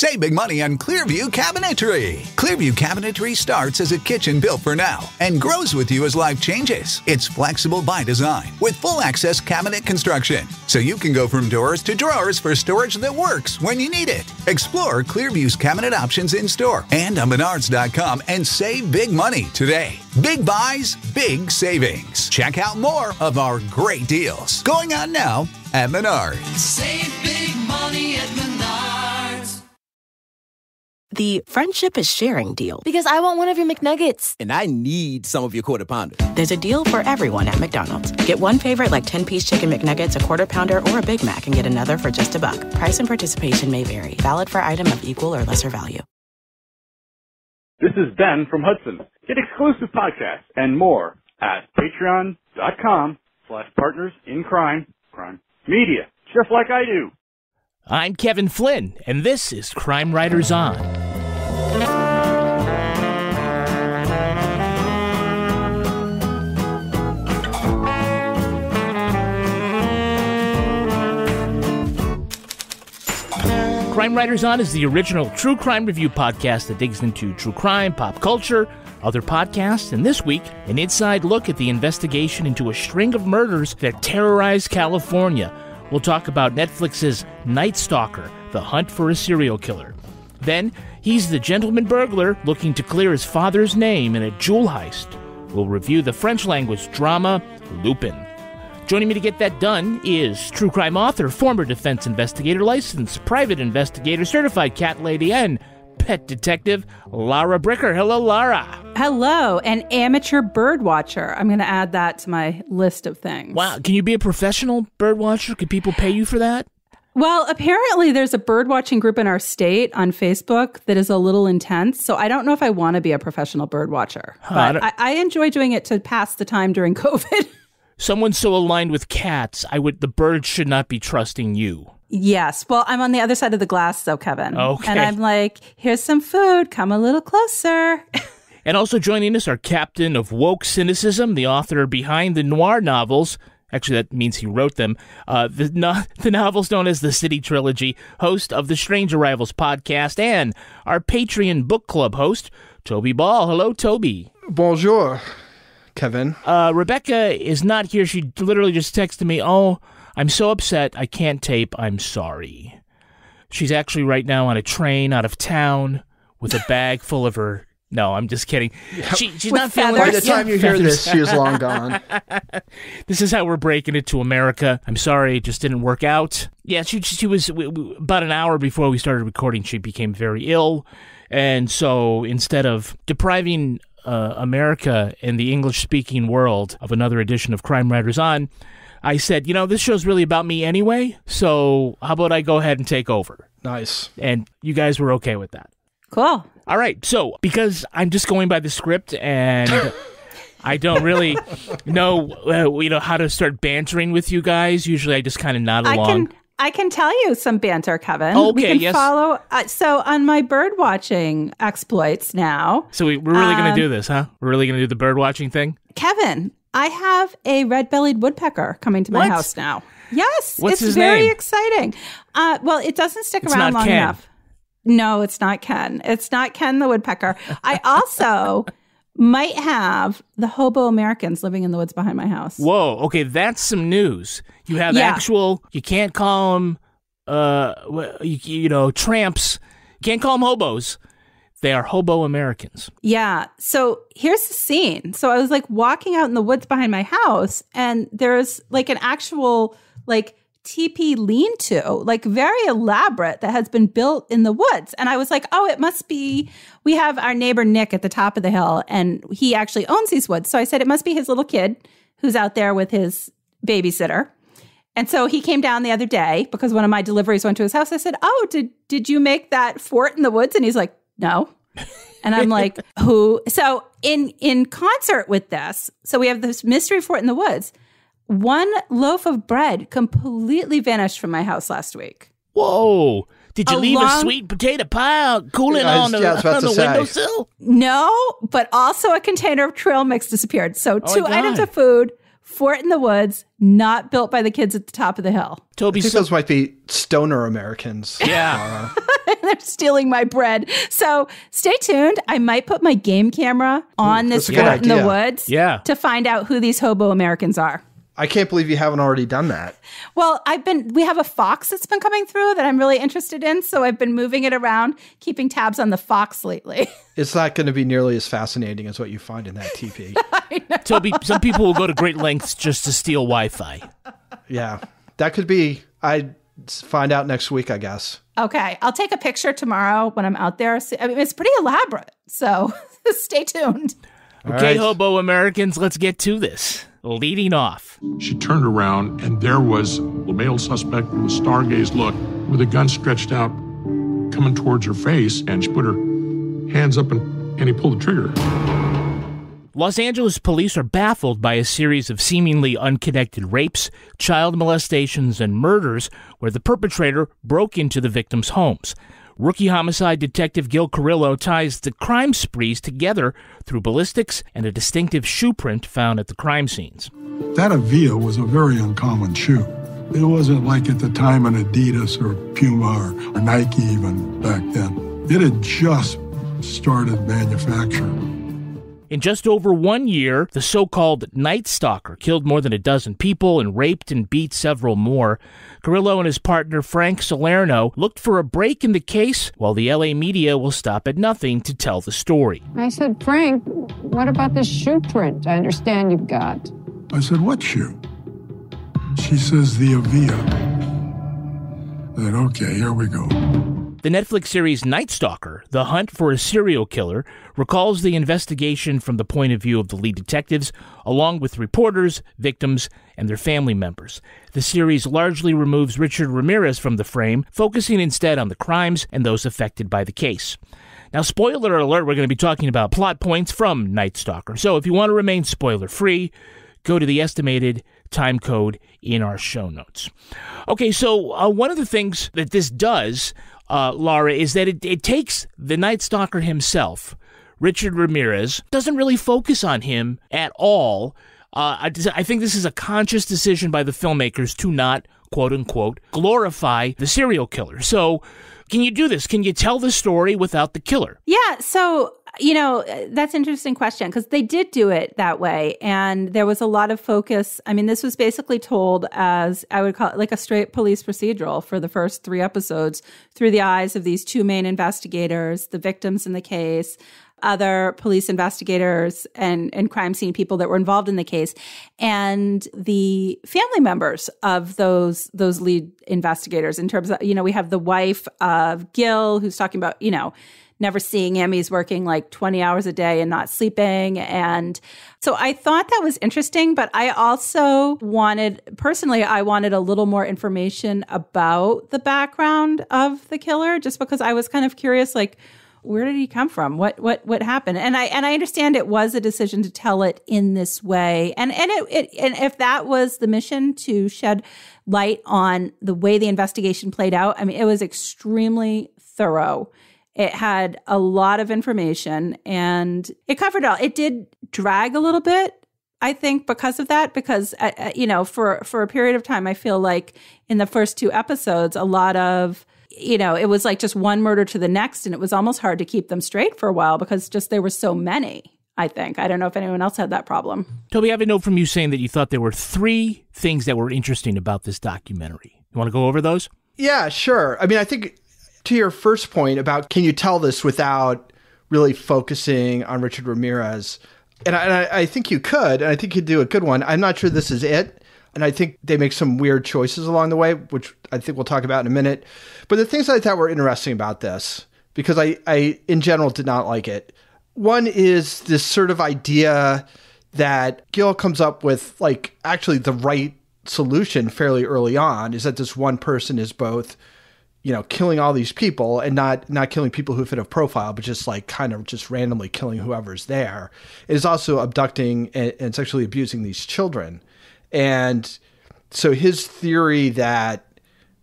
Save big money on Clearview Cabinetry. Clearview Cabinetry starts as a kitchen built for now and grows with you as life changes. It's flexible by design with full access cabinet construction, so you can go from doors to drawers for storage that works when you need it. Explore Clearview's cabinet options in store and on Menards.com and save big money today. Big buys, big savings. Check out more of our great deals going on now at Menards. Save big money at Menards. The friendship is sharing deal. Because I want one of your McNuggets. And I need some of your quarter pounder. There's a deal for everyone at McDonald's. Get one favorite like 10 piece chicken McNuggets, a quarter pounder, or a Big Mac and get another for just a buck. Price and participation may vary. Valid for item of equal or lesser value. This is Ben from Hudson. Get exclusive podcasts and more at patreon.com slash partners in crime, crime media, just like I do. I'm Kevin Flynn, and this is Crime Writers On. Crime Writers On is the original true crime review podcast that digs into true crime, pop culture, other podcasts, and this week, an inside look at the investigation into a string of murders that terrorized California. We'll talk about Netflix's Night Stalker, the hunt for a serial killer. Then, he's the gentleman burglar looking to clear his father's name in a jewel heist. We'll review the French language drama Lupin. Joining me to get that done is true crime author, former defense investigator, licensed private investigator, certified cat lady, and pet detective Lara Bricker. Hello, Lara. Hello, an amateur bird watcher. I'm going to add that to my list of things. Wow, can you be a professional bird watcher? Can people pay you for that? Well, apparently there's a bird watching group in our state on Facebook that is a little intense. So I don't know if I want to be a professional bird watcher, Huh, but don't- I, I enjoy doing it to pass the time during COVID. Someone so aligned with cats, I would the birds should not be trusting you. yes. Well, I'm on the other side of the glass, though, Kevin. Okay. And I'm like, here's some food. Come a little closer. And also joining us are captain of woke cynicism, the author behind the noir novels. Actually, that means he wrote them. Uh, the, no- the novels known as the City Trilogy, host of the Strange Arrivals podcast, and our Patreon book club host, Toby Ball. Hello, Toby. Bonjour, Kevin. Uh, Rebecca is not here. She literally just texted me, Oh, I'm so upset. I can't tape. I'm sorry. She's actually right now on a train out of town with a bag full of her. No, I'm just kidding. She, she's With not feeling By the time you hear this, she is long gone. this is how we're breaking it to America. I'm sorry, it just didn't work out. Yeah, she she was w- w- about an hour before we started recording. She became very ill, and so instead of depriving uh, America and the English-speaking world of another edition of Crime Writers On, I said, you know, this show's really about me anyway. So how about I go ahead and take over? Nice. And you guys were okay with that. Cool. All right. So, because I'm just going by the script and I don't really know, uh, you know, how to start bantering with you guys. Usually, I just kind of nod I along. can I can tell you some banter, Kevin. Okay, we can yes. follow. Uh, so on my bird watching exploits now, So we, we're really going Um, to do this, huh? We're really going to do the bird watching thing. Kevin, I have a red-bellied woodpecker coming to my What? house now. Yes, What's it's very name? exciting. Uh, well, it doesn't stick It's around long Ken. enough. No, it's not Ken. It's not Ken the woodpecker. I also might have the hobo Americans living in the woods behind my house. Whoa. Okay, that's some news. You have Yeah. actual. You can't call them, uh, you, you know, tramps. You can't call them hobos. They are hobo Americans. Yeah. So here's the scene. So I was like walking out in the woods behind my house, and there's like an actual like teepee lean to, like very elaborate, that has been built in the woods. And I was like, oh, it must be. We have our neighbor Nick at the top of the hill, and he actually owns these woods. So I said, it must be his little kid who's out there with his babysitter. And so he came down the other day because one of my deliveries went to his house. I said, "Oh, did did you make that fort in the woods?" And he's like, "No." And I'm like, "Who?" So in in concert with this, so we have this mystery fort in the woods. One loaf of bread completely vanished from my house last week. Whoa. Did you A leave a sweet potato pie out cooling Yeah, was- on the, yeah, I on the windowsill? No, but also a container of trail mix disappeared. So Oh two items of food, fort in the woods, not built by the kids at the top of the hill. Toby, I think so- those might be stoner Americans. yeah. They're stealing my bread. So stay tuned. I might put my game camera on this that's a good fort in the woods Yeah. to find out who these hobo Americans are. I can't believe you haven't already done that. Well, I've been we have a fox that's been coming through that I'm really interested in, so I've been moving it around, keeping tabs on the fox lately. It's not going to be nearly as fascinating as what you find in that TP. Toby, some people will go to great lengths just to steal Wi-Fi. yeah, that could be. I find out next week, I guess. okay, I'll take a picture tomorrow when I'm out there. I mean, it's pretty elaborate, so stay tuned. Okay, right. hobo Americans, let's get to this. Leading off. She turned around, and there was the male suspect with a stargaze look, with a gun stretched out, coming towards her face, and she put her hands up and, and he pulled the trigger. Los Angeles police are baffled by a series of seemingly unconnected rapes, child molestations, and murders where the perpetrator broke into the victims' homes. Rookie homicide detective Gil Carrillo ties the crime sprees together through ballistics and a distinctive shoe print found at the crime scenes. That Avia was a very uncommon shoe. It wasn't like at the time an Adidas or Puma or, or Nike even back then. It had just started manufacturing. In just over one year, the so called Night Stalker killed more than a dozen people and raped and beat several more. Carrillo and his partner Frank Salerno looked for a break in the case, while the LA media will stop at nothing to tell the story. I said, Frank, what about this shoe print I understand you've got? I said, What shoe? She says, The Avia. I said, Okay, here we go. The Netflix series Night Stalker, The Hunt for a Serial Killer, recalls the investigation from the point of view of the lead detectives, along with reporters, victims, and their family members. The series largely removes Richard Ramirez from the frame, focusing instead on the crimes and those affected by the case. Now, spoiler alert, we're going to be talking about plot points from Night Stalker. So if you want to remain spoiler free, go to the estimated time code in our show notes. Okay, so uh, one of the things that this does, uh, Lara, is that it, it takes the Night Stalker himself, Richard Ramirez, doesn't really focus on him at all. Uh, I, I think this is a conscious decision by the filmmakers to not, quote unquote, glorify the serial killer. So, can you do this? Can you tell the story without the killer? Yeah. So, you know, uh, that's an interesting question because they did do it that way. And there was a lot of focus. I mean, this was basically told as I would call it like a straight police procedural for the first three episodes through the eyes of these two main investigators, the victims in the case, other police investigators and, and crime scene people that were involved in the case and the family members of those those lead investigators in terms of you know we have the wife of Gil who's talking about you know never seeing he's working like 20 hours a day and not sleeping. And so I thought that was interesting but I also wanted personally I wanted a little more information about the background of the killer just because I was kind of curious like where did he come from? What what what happened? And i and i understand it was a decision to tell it in this way. And and it, it and if that was the mission to shed light on the way the investigation played out i mean it was extremely thorough it had a lot of information and it covered it all it did drag a little bit I think because of that, because uh, uh, you know, for for a period of time, I feel like in the first two episodes, a lot of you know, it was like just one murder to the next, and it was almost hard to keep them straight for a while because just there were so many. I think I don't know if anyone else had that problem. Toby, I have a note from you saying that you thought there were three things that were interesting about this documentary. You want to go over those? Yeah, sure. I mean, I think to your first point about can you tell this without really focusing on Richard Ramirez, and I, I think you could, and I think you'd do a good one. I'm not sure this is it. And I think they make some weird choices along the way, which I think we'll talk about in a minute. But the things I thought were interesting about this, because I, I in general did not like it. One is this sort of idea that Gil comes up with, like, actually the right solution fairly early on is that this one person is both you know killing all these people and not not killing people who fit a profile but just like kind of just randomly killing whoever's there is also abducting and, and sexually abusing these children. And so his theory that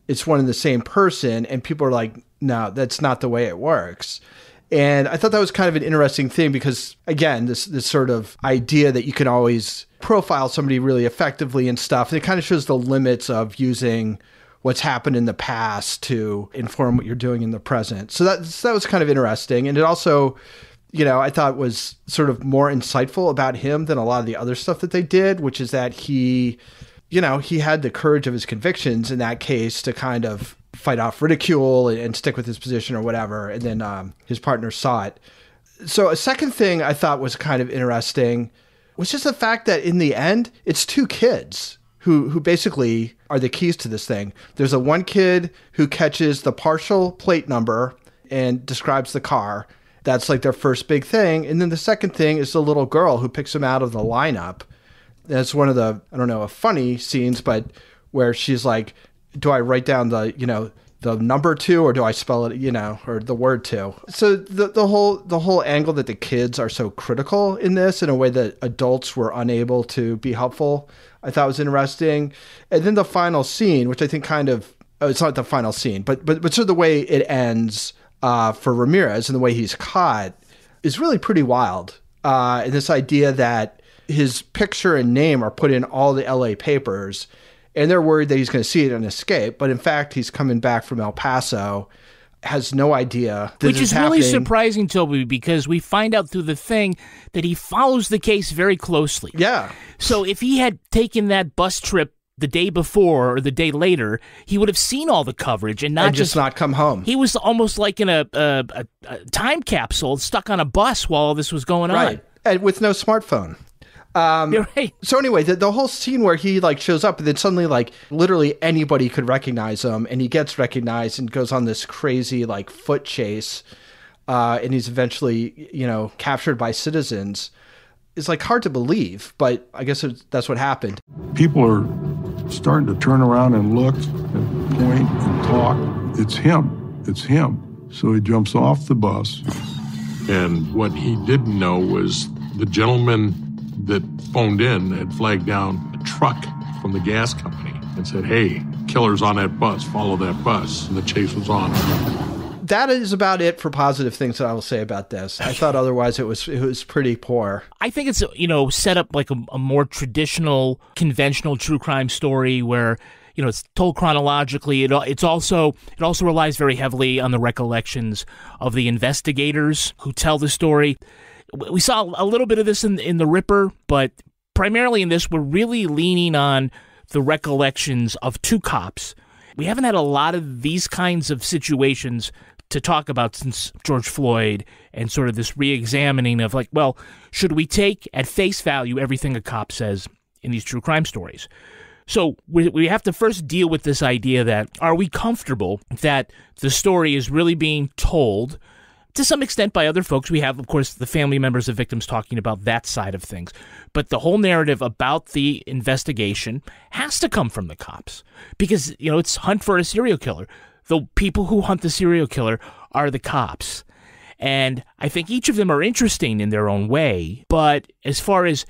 it's one and the same person and people are like no that's not the way it works. And I thought that was kind of an interesting thing because again, this this sort of idea that you can always profile somebody really effectively and stuff, and it kind of shows the limits of using what's happened in the past to inform what you're doing in the present. So that that was kind of interesting, and it also, you know, I thought was sort of more insightful about him than a lot of the other stuff that they did, which is that he, you know, he had the courage of his convictions in that case to kind of fight off ridicule and, and stick with his position or whatever, and then um, his partner saw it. So a second thing I thought was kind of interesting was just the fact that in the end, it's two kids who who basically are the keys to this thing. There's a one kid who catches the partial plate number and describes the car. That's like their first big thing. And then the second thing is the little girl who picks him out of the lineup. That's one of the I don't know, a funny scenes, but where she's like, "Do I write down the you know the number two or do I spell it, you know, or the word two? So the the whole the whole angle that the kids are so critical in this in a way that adults were unable to be helpful, I thought was interesting. And then the final scene, which I think kind of oh, it's not the final scene, but but but sort of the way it ends uh, for Ramirez and the way he's caught is really pretty wild. Uh, and this idea that his picture and name are put in all the LA papers and they're worried that he's going to see it and escape. But in fact, he's coming back from El Paso, has no idea. Which is really surprising, Toby, because we find out through the thing that he follows the case very closely. Yeah. So if he had taken that bus trip the day before or the day later, he would have seen all the coverage and not and just, not come home. He was almost like in a, a, a, time capsule, stuck on a bus while all this was going right. on, and with no smartphone. Um, You're right. So anyway, the, the whole scene where he like shows up and then suddenly like literally anybody could recognize him, and he gets recognized and goes on this crazy like foot chase, uh, and he's eventually you know captured by citizens. It's like hard to believe, but I guess that's what happened. People are starting to turn around and look and point and talk. It's him. It's him. So he jumps off the bus. And what he didn't know was the gentleman that phoned in had flagged down a truck from the gas company and said, hey, killer's on that bus, follow that bus. And the chase was on. That is about it for positive things that I will say about this. I thought otherwise it was it was pretty poor. I think it's you know set up like a, a more traditional, conventional true crime story where you know it's told chronologically. It it's also it also relies very heavily on the recollections of the investigators who tell the story we saw a little bit of this in in the Ripper, but primarily in this, we're really leaning on the recollections of two cops. We haven't had a lot of these kinds of situations to talk about since George Floyd and sort of this re-examining of like, well, should we take at face value everything a cop says in these true crime stories? So we, we have to first deal with this idea that are we comfortable that the story is really being told to some extent by other folks. We have, of course, the family members of victims talking about that side of things. But the whole narrative about the investigation has to come from the cops because, you know, it's hunt for a serial killer. The people who hunt the serial killer are the cops. And I think each of them are interesting in their own way. But as far as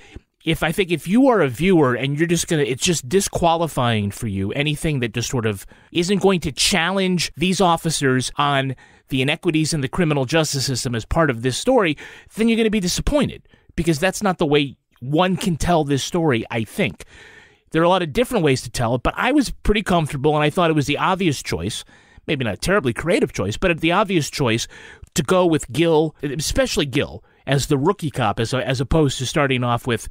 if I think if you are a viewer and you're just gonna, it's just disqualifying for you anything that just sort of isn't going to challenge these officers on the inequities in the criminal justice system as part of this story, then you're going to be disappointed because that's not the way one can tell this story, I think. There are a lot of different ways to tell it, but I was pretty comfortable and I thought it was the obvious choice. Maybe not a terribly creative choice, but the obvious choice to go with Gil, especially Gil, as the rookie cop, as, as opposed to starting off with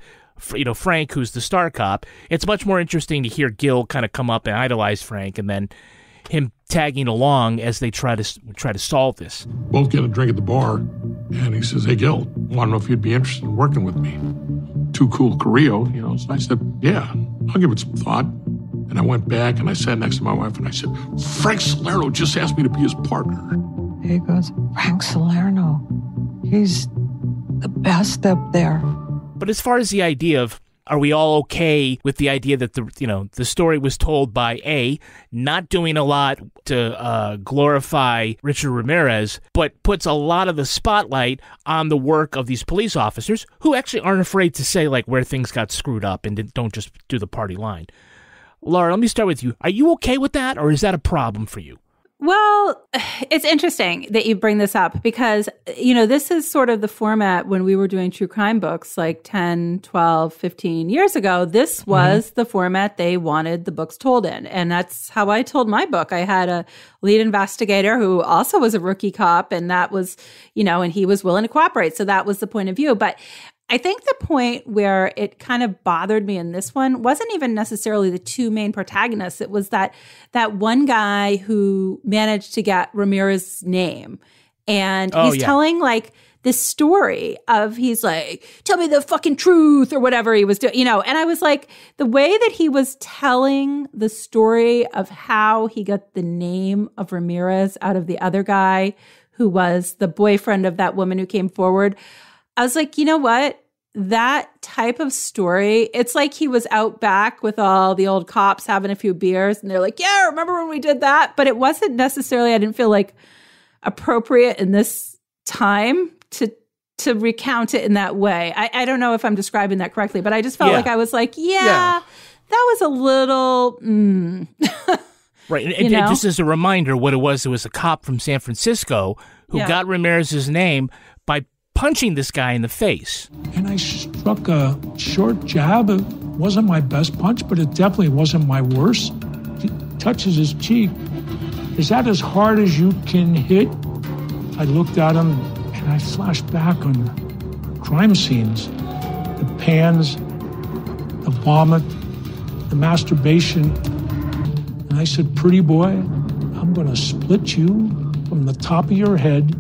you know Frank, who's the star cop. It's much more interesting to hear Gil kind of come up and idolize Frank, and then him tagging along as they try to try to solve this. Both get a drink at the bar, and he says, "Hey, Gil, want to know if you'd be interested in working with me?" Too cool, Carrillo, you know. So I said, "Yeah, I'll give it some thought." And I went back and I sat next to my wife and I said, "Frank Salerno just asked me to be his partner." He goes, "Frank Salerno, he's the best up there." But as far as the idea of are we all okay with the idea that the you know the story was told by a not doing a lot to uh, glorify Richard Ramirez, but puts a lot of the spotlight on the work of these police officers who actually aren't afraid to say like where things got screwed up and don't just do the party line. Lara, let me start with you. Are you okay with that, or is that a problem for you? Well, it's interesting that you bring this up because, you know, this is sort of the format when we were doing true crime books like 10, 12, 15 years ago. This Mm-hmm. was the format they wanted the books told in. And that's how I told my book. I had a lead investigator who also was a rookie cop, and that was, you know, and he was willing to cooperate. So that was the point of view. But I think the point where it kind of bothered me in this one wasn't even necessarily the two main protagonists. It was that that one guy who managed to get Ramirez's name. And Oh, he's yeah. telling like this story of he's like, tell me the fucking truth or whatever he was doing, you know. And I was like, the way that he was telling the story of how he got the name of Ramirez out of the other guy who was the boyfriend of that woman who came forward. I was like, you know what? That type of story, it's like he was out back with all the old cops having a few beers and they're like, yeah, remember when we did that? But it wasn't necessarily, I didn't feel like appropriate in this time to to recount it in that way. I, I don't know if I'm describing that correctly, but I just felt Yeah. like I was like, yeah, Yeah. that was a little mm. Right. And, and know? just as a reminder, what it was, it was a cop from San Francisco who Yeah. got Ramirez's name punching this guy in the face. And I struck a short jab. It wasn't my best punch, but it definitely wasn't my worst. He touches his cheek. Is that as hard as you can hit? I looked at him and I flashed back on crime scenes the pans, the vomit, the masturbation. And I said, Pretty boy, I'm going to split you from the top of your head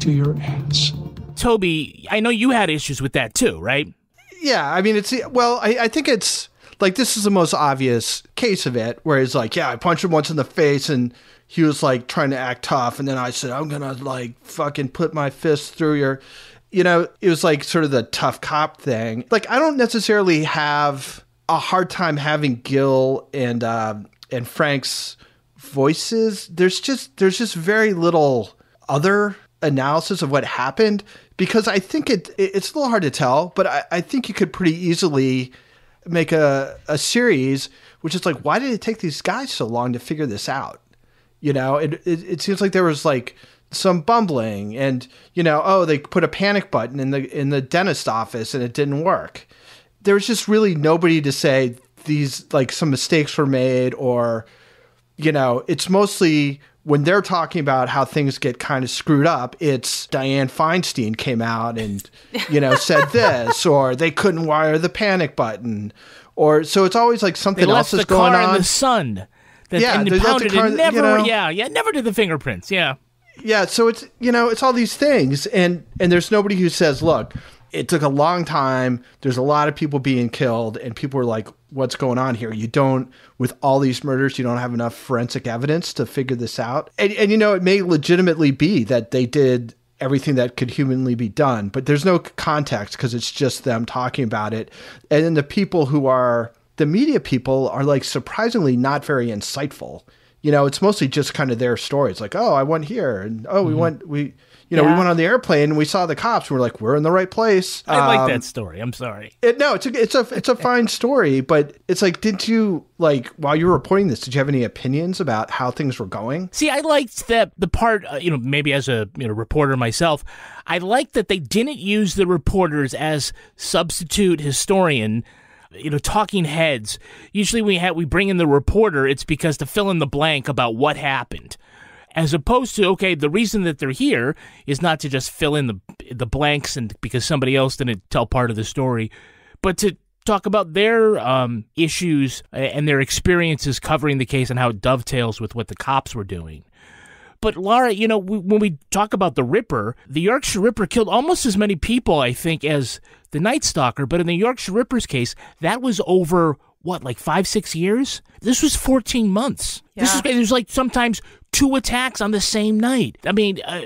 to your ass. Toby, I know you had issues with that too, right? Yeah, I mean, it's well, I, I think it's like this is the most obvious case of it, where he's like, yeah, I punched him once in the face, and he was like trying to act tough, and then I said, I'm gonna like fucking put my fist through your, you know, it was like sort of the tough cop thing. Like, I don't necessarily have a hard time having Gil and uh, and Frank's voices. There's just there's just very little other analysis of what happened because I think it, it it's a little hard to tell, but I, I think you could pretty easily make a, a series which is like, why did it take these guys so long to figure this out? You know, it, it, it seems like there was like some bumbling and, you know, oh, they put a panic button in the in the dentist office and it didn't work. There was just really nobody to say these like some mistakes were made or you know, it's mostly when they're talking about how things get kind of screwed up, it's Dianne Feinstein came out and, you know, said this, or they couldn't wire the panic button, or so it's always like something else is going on. in the sun. That, Yeah, and they left the pounded car it. that- you Never, know- yeah, yeah, never did the fingerprints. Yeah. yeah so it's you know it's all these things and and there's nobody who says look it took a long time. There's a lot of people being killed and people are like what's going on here? You don't with all these murders you don't have enough forensic evidence to figure this out? And, and you know it may legitimately be that they did everything that could humanly be done but there's no context because it's just them talking about it. And then the people who are the media people are like surprisingly not very insightful. You know, it's mostly just kind of their stories. Like, oh, I went here, and oh, we mm-hmm. went, we, you know, we went on the airplane, and we saw the cops. And we're like, we're in the right place. I like Um, that story. I'm sorry. It, no, it's a, it's a, it's a fine story, but it's like, did you like while you were reporting this? Did you have any opinions about how things were going? See, I liked that the part, uh, you know, maybe as a you know reporter myself, I liked that they didn't use the reporters as substitute historian, you know, talking heads. Usually, we have we bring in the reporter, it's because to fill in the blank about what happened, as opposed to okay, the reason that they're here is not to just fill in the the blanks and because somebody else didn't tell part of the story, but to talk about their um, issues and their experiences covering the case and how it dovetails with what the cops were doing. But Lara, you know, we, when we talk about the Ripper, the Yorkshire Ripper killed almost as many people, I think, as the Night Stalker. But in the Yorkshire Ripper's case, that was over what, like five, six years? This was 14 months. This is there's like sometimes two attacks on the same night. I mean, uh,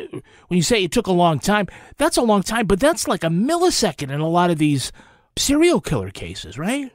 when you say it took a long time, that's a long time, but that's like a millisecond in a lot of these serial killer cases, right?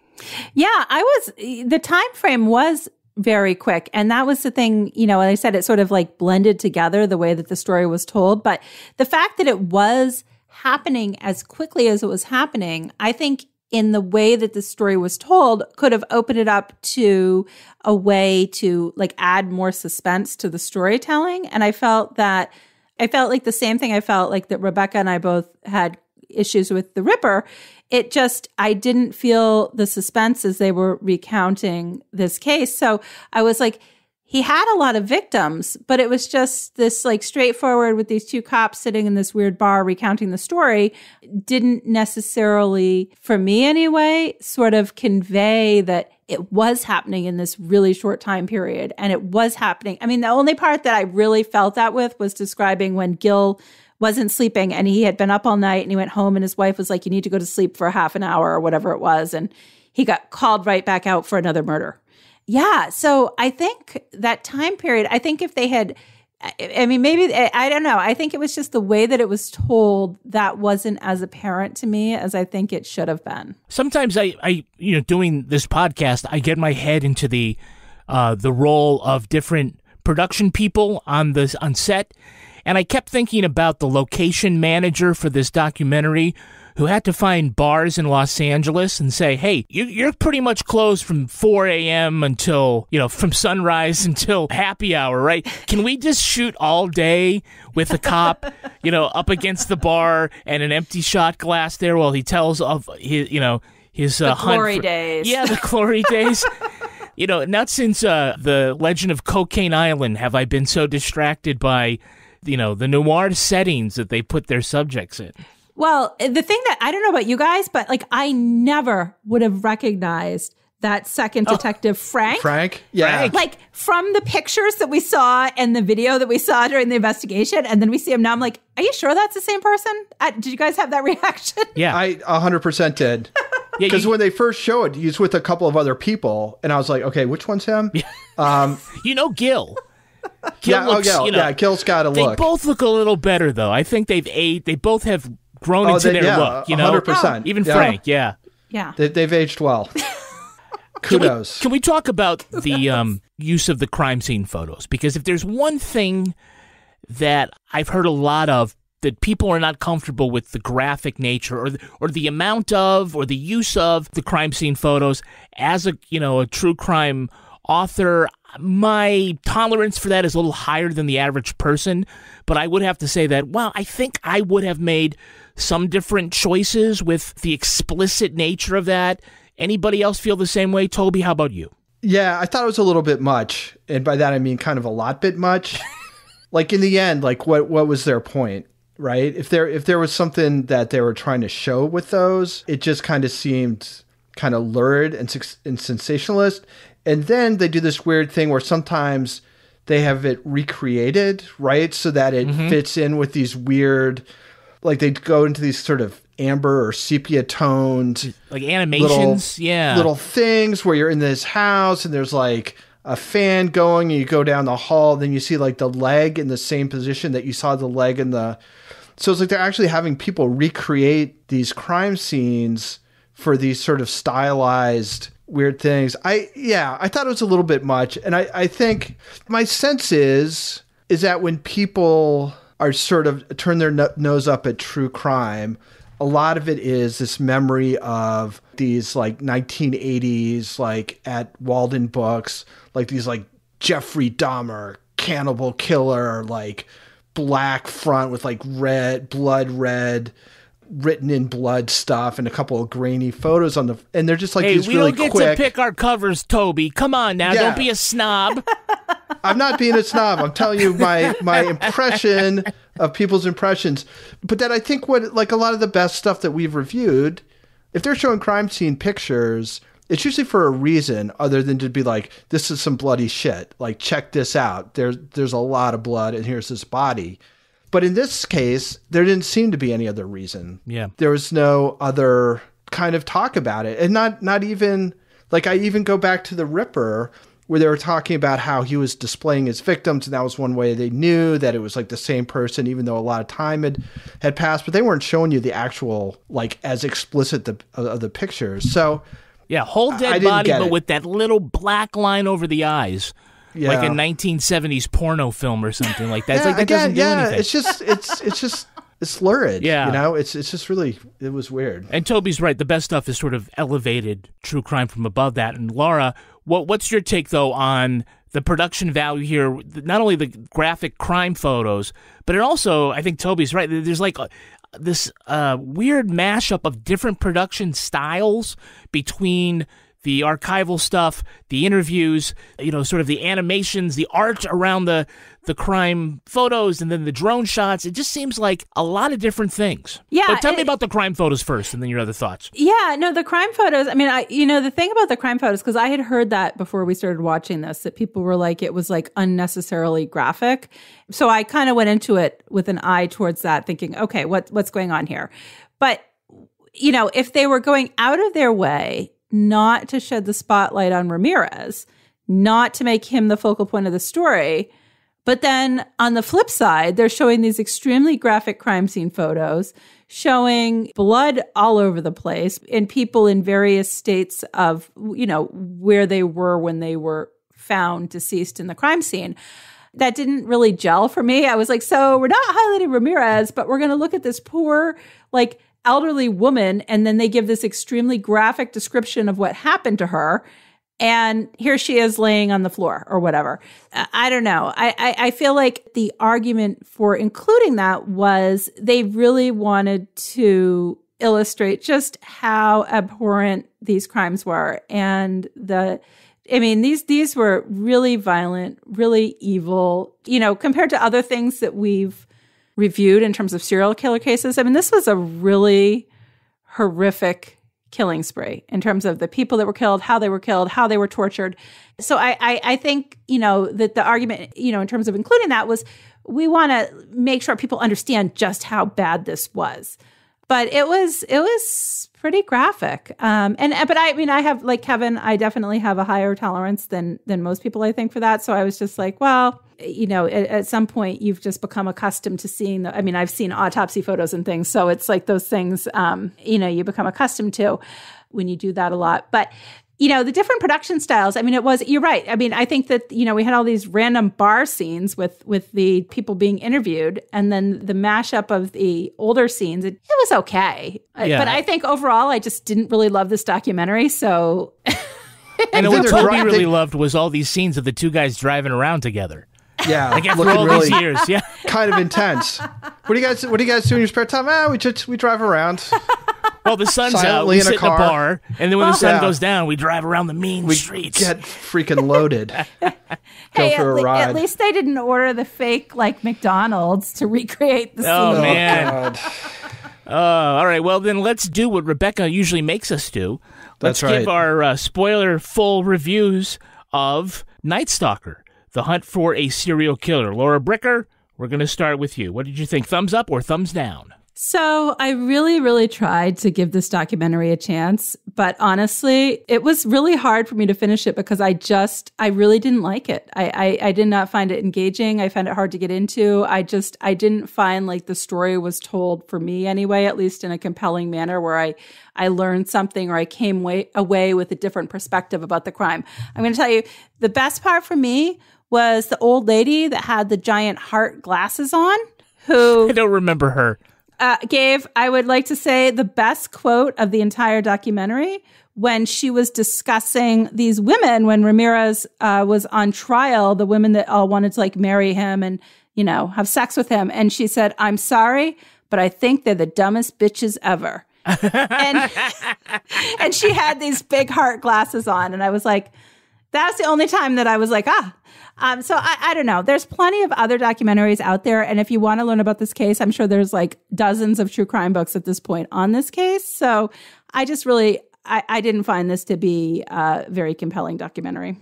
Yeah, I was the time frame was very quick and that was the thing, you know, and I said it sort of like blended together the way that the story was told, but the fact that it was happening as quickly as it was happening, I think in the way that the story was told could have opened it up to a way to like add more suspense to the storytelling. And i felt that i felt like the same thing i felt like that rebecca and i both had issues with the ripper. It just i didn't feel the suspense as they were recounting this case. So i was like he had a lot of victims, but it was just this like straightforward with these two cops sitting in this weird bar recounting the story didn't necessarily, for me anyway, sort of convey that it was happening in this really short time period. And it was happening. I mean, the only part that I really felt that with was describing when Gil wasn't sleeping and he had been up all night and he went home and his wife was like, You need to go to sleep for half an hour or whatever it was. And he got called right back out for another murder. Yeah. So I think that time period, I think if they had, I mean, maybe, I don't know. I think it was just the way that it was told that wasn't as apparent to me as I think it should have been. Sometimes I, I you know, doing this podcast, I get my head into the, uh, the role of different production people on this on set. And I kept thinking about the location manager for this documentary who had to find bars in Los Angeles and say, hey, you, are pretty much closed from 4 a.m. until, you know, from sunrise until happy hour, right? Can we just shoot all day with a cop, you know, up against the bar and an empty shot glass there while he tells of his, you know, his uh, the glory for, days. Yeah, the glory days. You know, not since uh, the Legend of Cocaine Island have I been so distracted by, you know, the noir settings that they put their subjects in. Well, the thing that I don't know about you guys, but like I never would have recognized that second Oh. detective, Frank. Frank? Yeah. Like from the pictures that we saw and the video that we saw during the investigation, and then we see him now. I'm like, are you sure that's the same person? Uh, did you guys have that reaction? Yeah. I 100% did. Because when they first showed, it, he's with a couple of other people, and I was like, okay, which one's him? Um, you know, Gil. Gil yeah, looks, oh, Gil, you know, yeah, Gil's got a They look. both look a little better, though. I think they've aged. They both have grown Oh, into they- their yeah, look. You know, 100%. Even Yeah. Frank, yeah. Yeah. They, they've aged well. Can we- Kudos. Can we, talk about the um, use of the crime scene photos? Because if there's one thing that I've heard a lot of that people are not comfortable with the graphic nature or the, or the amount of or the use of the crime scene photos as a you know a true crime author my tolerance for that is a little higher than the average person but I would have to say that well I think I would have made some different choices with the explicit nature of that anybody else feel the same way Toby how about you Yeah, I thought it was a little bit much, and by that I mean kind of a lot bit much. like in the end, like what what was their point, right? If there if there was something that they were trying to show with those, it just kind of seemed kind of lurid and, and sensationalist. And then they do this weird thing where sometimes they have it recreated, right, so that it mm-hmm. fits in with these weird, like they go into these sort of amber or sepia toned like animations? Yeah. little things where you're in this house and there's like a fan going and you go down the hall then you see like the leg in the same position that you saw the leg in the so it's like they're actually having people recreate these crime scenes for these sort of stylized weird things. I yeah i thought it was a little bit much. And i i think my sense is is that when people are sort of turn their no- nose up at true crime a lot of it is this memory of these like 1980s like at Waldenbooks like these like Jeffrey Dahmer cannibal killer like black front with like red blood red written in blood stuff and a couple of grainy photos on the and they're just like hey these we really don't get quick to pick our covers Toby come on now Yeah. don't be a snob I'm not being a snob. I'm telling you my my impression of people's impressions. But that I think what like a lot of the best stuff that we've reviewed, if they're showing crime scene pictures, it's usually for a reason other than to be like, this is some bloody shit. Like check this out. There's there's a lot of blood and here's this body. But in this case, there didn't seem to be any other reason. Yeah. There was no other kind of talk about it. And not not even like I even go back to the Ripper where they were talking about how he was displaying his victims and that was one way they knew that it was like the same person even though a lot of time had had passed but they weren't showing you the actual like as explicit the uh, of the pictures so yeah whole dead I didn't body but it. with that little black line over the eyes Yeah. like a 1970s porno film or something like that it's Yeah, like that again, doesn't do yeah, anything it's just it's it's just it's lurid. Yeah. you know, it's it's just really it was weird. And Toby's right. The best stuff is sort of elevated true crime from above that. And Lara, what what's your take though on the production value here? Not only the graphic crime photos, but it also I think Toby's right. There's like a, this uh, weird mashup of different production styles between the archival stuff, the interviews, you know, sort of the animations, the art around the the crime photos, and then the drone shots. It just seems like a lot of different things. Yeah, But tell me about the crime photos first, and then your other thoughts. Yeah, no, the crime photos. I mean, I you know the thing about the crime photos because I had heard that before we started watching this that people were like it was like unnecessarily graphic. So I kind of went into it with an eye towards that, thinking, okay, what what's going on here? But you know, if they were going out of their way not to shed the spotlight on Ramirez, not to make him the focal point of the story, but then on the flip side, they're showing these extremely graphic crime scene photos showing blood all over the place and people in various states of, you know, where they were when they were found deceased in the crime scene. That didn't really gel for me. I was like, so we're not highlighting Ramirez, but we're going to look at this poor, like, elderly woman. And then they give this extremely graphic description of what happened to her and here she is laying on the floor or whatever. I, I don't know. I, I, I feel like the argument for including that was they really wanted to illustrate just how abhorrent these crimes were and the I mean these these were really violent, really evil, you know, compared to other things that we've reviewed in terms of serial killer cases. I mean, this was a really horrific killing spree in terms of the people that were killed, how they were killed, how they were tortured. So I, I, I think, you know, that the argument, you know, in terms of including that was we want to make sure people understand just how bad this was. But it was it was pretty graphic. Um, and but I mean I have like Kevin, I definitely have a higher tolerance than than most people I think for that. So I was just like, well, you know, at, at some point you've just become accustomed to seeing the I mean, I've seen autopsy photos and things. So it's like those things um, you know, you become accustomed to when you do that a lot. But you know the different production styles i mean it was you're right i mean i think that you know we had all these random bar scenes with with the people being interviewed and then the mashup of the older scenes it, it was okay Yeah. but i think overall i just didn't really love this documentary so And what they're Toby really they- loved was all these scenes of the two guys driving around together. Yeah, Like after all really these years, yeah. kind of intense. What do you guys What do you guys do in your spare time? Ah, we just we drive around. Well, the sun's out, we in a sit in a bar, and then when the sun Yeah. goes down, we drive around the mean streets. We streets. get freaking loaded. Go hey for at, a le- ride. at least they didn't order the fake like mcdonald's to recreate the scene Oh, man. God. Uh, all right, well then let's do what Rebecca usually makes us do. Let's That's give our uh, spoiler full reviews of Night Stalker: The Hunt for a Serial Killer. Lara Bricker, we're going to start with you. What did you think? Thumbs up or thumbs down? So I really, really tried to give this documentary a chance, but honestly, it was really hard for me to finish it because I just, I really didn't like it. I, I, I did not find it engaging. I found it hard to get into. I just, I didn't find like the story was told for me anyway, at least in a compelling manner where I, I learned something or I came way, away with a different perspective about the crime. I'm going to tell you the best part for me was the old lady that had the giant heart glasses on who I don't remember her. Uh, gave, I would like to say, the best quote of the entire documentary when she was discussing these women when Ramirez uh, was on trial, the women that all wanted to like marry him and, you know, have sex with him. And she said, I'm sorry, but I think they're the dumbest bitches ever. and, and she had these big heart glasses on. And I was like, that's the only time that I was like, ah. Um, so I, I don't know. There's plenty of other documentaries out there. And if you want to learn about this case, I'm sure there's like dozens of true crime books at this point on this case. So I just really, I, I didn't find this to be a very compelling documentary.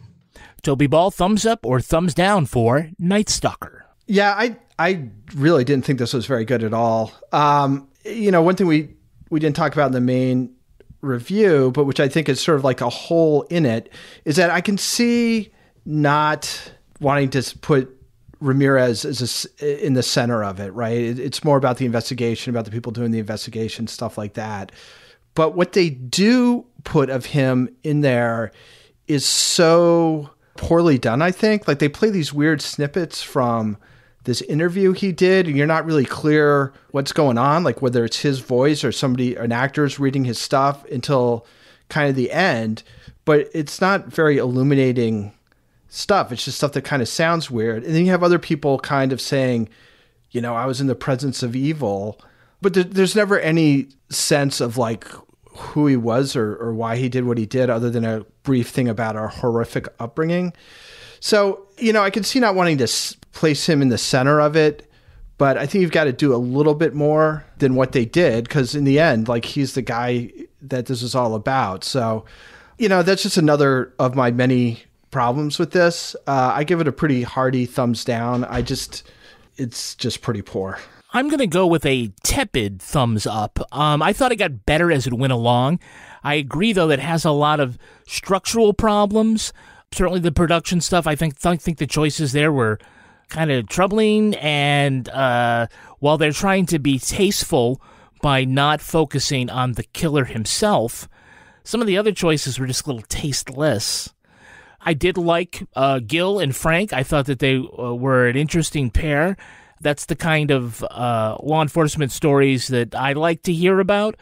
Toby Ball, thumbs up or thumbs down for Night Stalker? Yeah, I I really didn't think this was very good at all. Um, you know, one thing we we didn't talk about in the main review, but which I think is sort of like a hole in it, is that I can see not wanting to put Ramirez as a in the center of it, right? It, it's more about the investigation, about the people doing the investigation, stuff like that. But what they do put of him in there is so poorly done, I think. Like they play these weird snippets from this interview he did, and you're not really clear what's going on, like whether it's his voice or somebody, an actor's reading his stuff until kind of the end. But it's not very illuminating stuff. It's just stuff that kind of sounds weird. And then you have other people kind of saying, you know, I was in the presence of evil, but there, there's never any sense of like who he was or, or why he did what he did, other than a brief thing about our horrific upbringing. So, you know, I can see not wanting to s- place him in the center of it, but I think you've got to do a little bit more than what they did because in the end, like he's the guy that this is all about. So, you know, that's just another of my many problems with this. Uh, I give it a pretty hearty thumbs down. I just, it's just pretty poor. I'm going to go with a tepid thumbs up. Um, I thought it got better as it went along. I agree, though, that it has a lot of structural problems. Certainly, the production stuff. I think th- think the choices there were kind of troubling. And uh, while they're trying to be tasteful by not focusing on the killer himself, some of the other choices were just a little tasteless. I did like uh, Gil and Frank. I thought that they uh, were an interesting pair. That's the kind of uh, law enforcement stories that I like to hear about.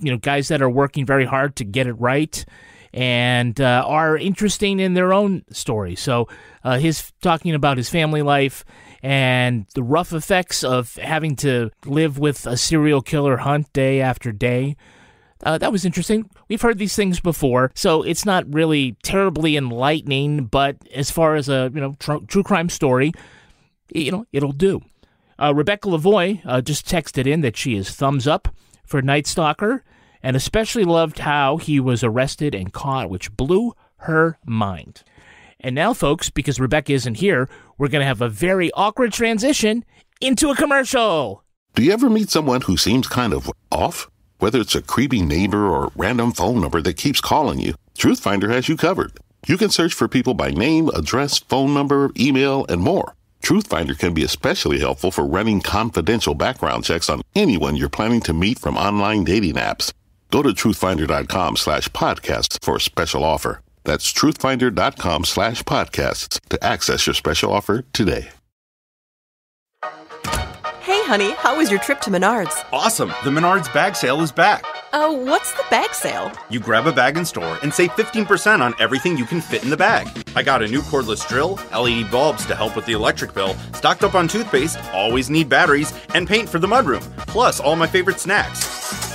You know, guys that are working very hard to get it right and uh, are interesting in their own story. So, uh, his talking about his family life and the rough effects of having to live with a serial killer hunt day after day. Uh, that was interesting. We've heard these things before, so it's not really terribly enlightening. But as far as a you know tr- true crime story, you know it'll do. Uh, Rebecca Lavoie uh, just texted in that she is thumbs up for Night Stalker, and especially loved how he was arrested and caught, which blew her mind. And now, folks, because Rebecca isn't here, we're going to have a very awkward transition into a commercial. Do you ever meet someone who seems kind of off? Whether it's a creepy neighbor or random phone number that keeps calling you, Truthfinder has you covered. You can search for people by name, address, phone number, email, and more. Truthfinder can be especially helpful for running confidential background checks on anyone you're planning to meet from online dating apps. Go to truthfinder.com slash podcasts for a special offer. That's truthfinder.com slash podcasts to access your special offer today. Hey, honey, how was your trip to Menards? Awesome! The Menards bag sale is back. Oh, what's the bag sale? You grab a bag in store and save 15% on everything you can fit in the bag. I got a new cordless drill, LED bulbs to help with the electric bill, stocked up on toothpaste, always need batteries, and paint for the mudroom, plus all my favorite snacks.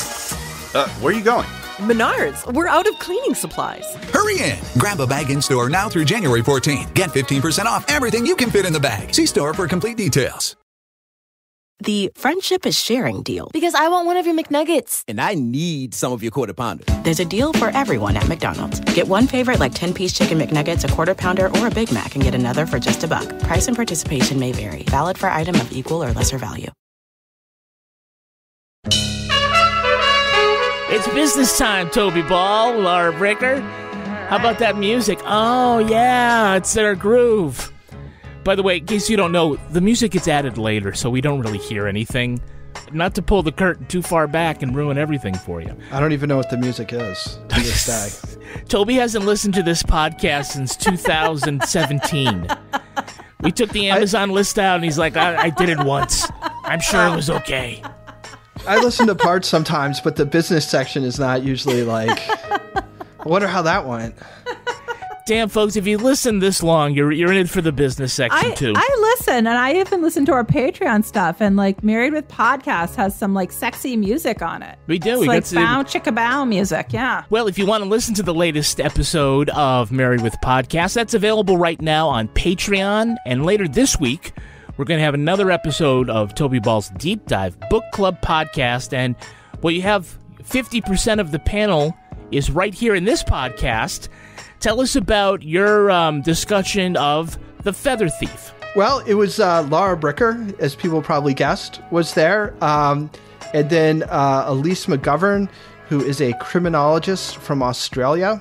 Uh, where are you going? Menards, we're out of cleaning supplies. Hurry in! Grab a bag in store now through January 14th. Get 15% off everything you can fit in the bag. See store for complete details. The friendship is sharing deal. Because I want one of your McNuggets. And I need some of your quarter pounder. There's a deal for everyone at McDonald's. Get one favorite like 10 piece chicken McNuggets, a quarter pounder, or a Big Mac, and get another for just a buck. Price and participation may vary. Valid for item of equal or lesser value. It's business time, Toby Ball, Lara Bricker. How about that music? Oh, yeah, it's their groove. By the way, in case you don't know, the music gets added later, so we don't really hear anything. Not to pull the curtain too far back and ruin everything for you. I don't even know what the music is to this day. Toby hasn't listened to this podcast since 2017. we took the Amazon list out, and he's like, I, I did it once. I'm sure it was okay. I listen to parts sometimes, but the business section is not usually like. I wonder how that went. Damn, folks, if you listen this long, you're you're in it for the business section I, too. I listen and I even listen to our Patreon stuff and like Married with Podcast has some like sexy music on it. we do. It's we like got to- bow chicka bow music. Yeah. Well, if you want to listen to the latest episode of Married with Podcast, that's available right now on Patreon. And later this week, we're going to have another episode of Toby Ball's Deep Dive Book Club podcast. And well, you have 50% of the panel is right here in this podcast. Tell us about your um, discussion of The Feather Thief. Well, it was uh, Lara Bricker, as people probably guessed, was there. Um, and then uh, Elise McGovern, who is a criminologist from Australia,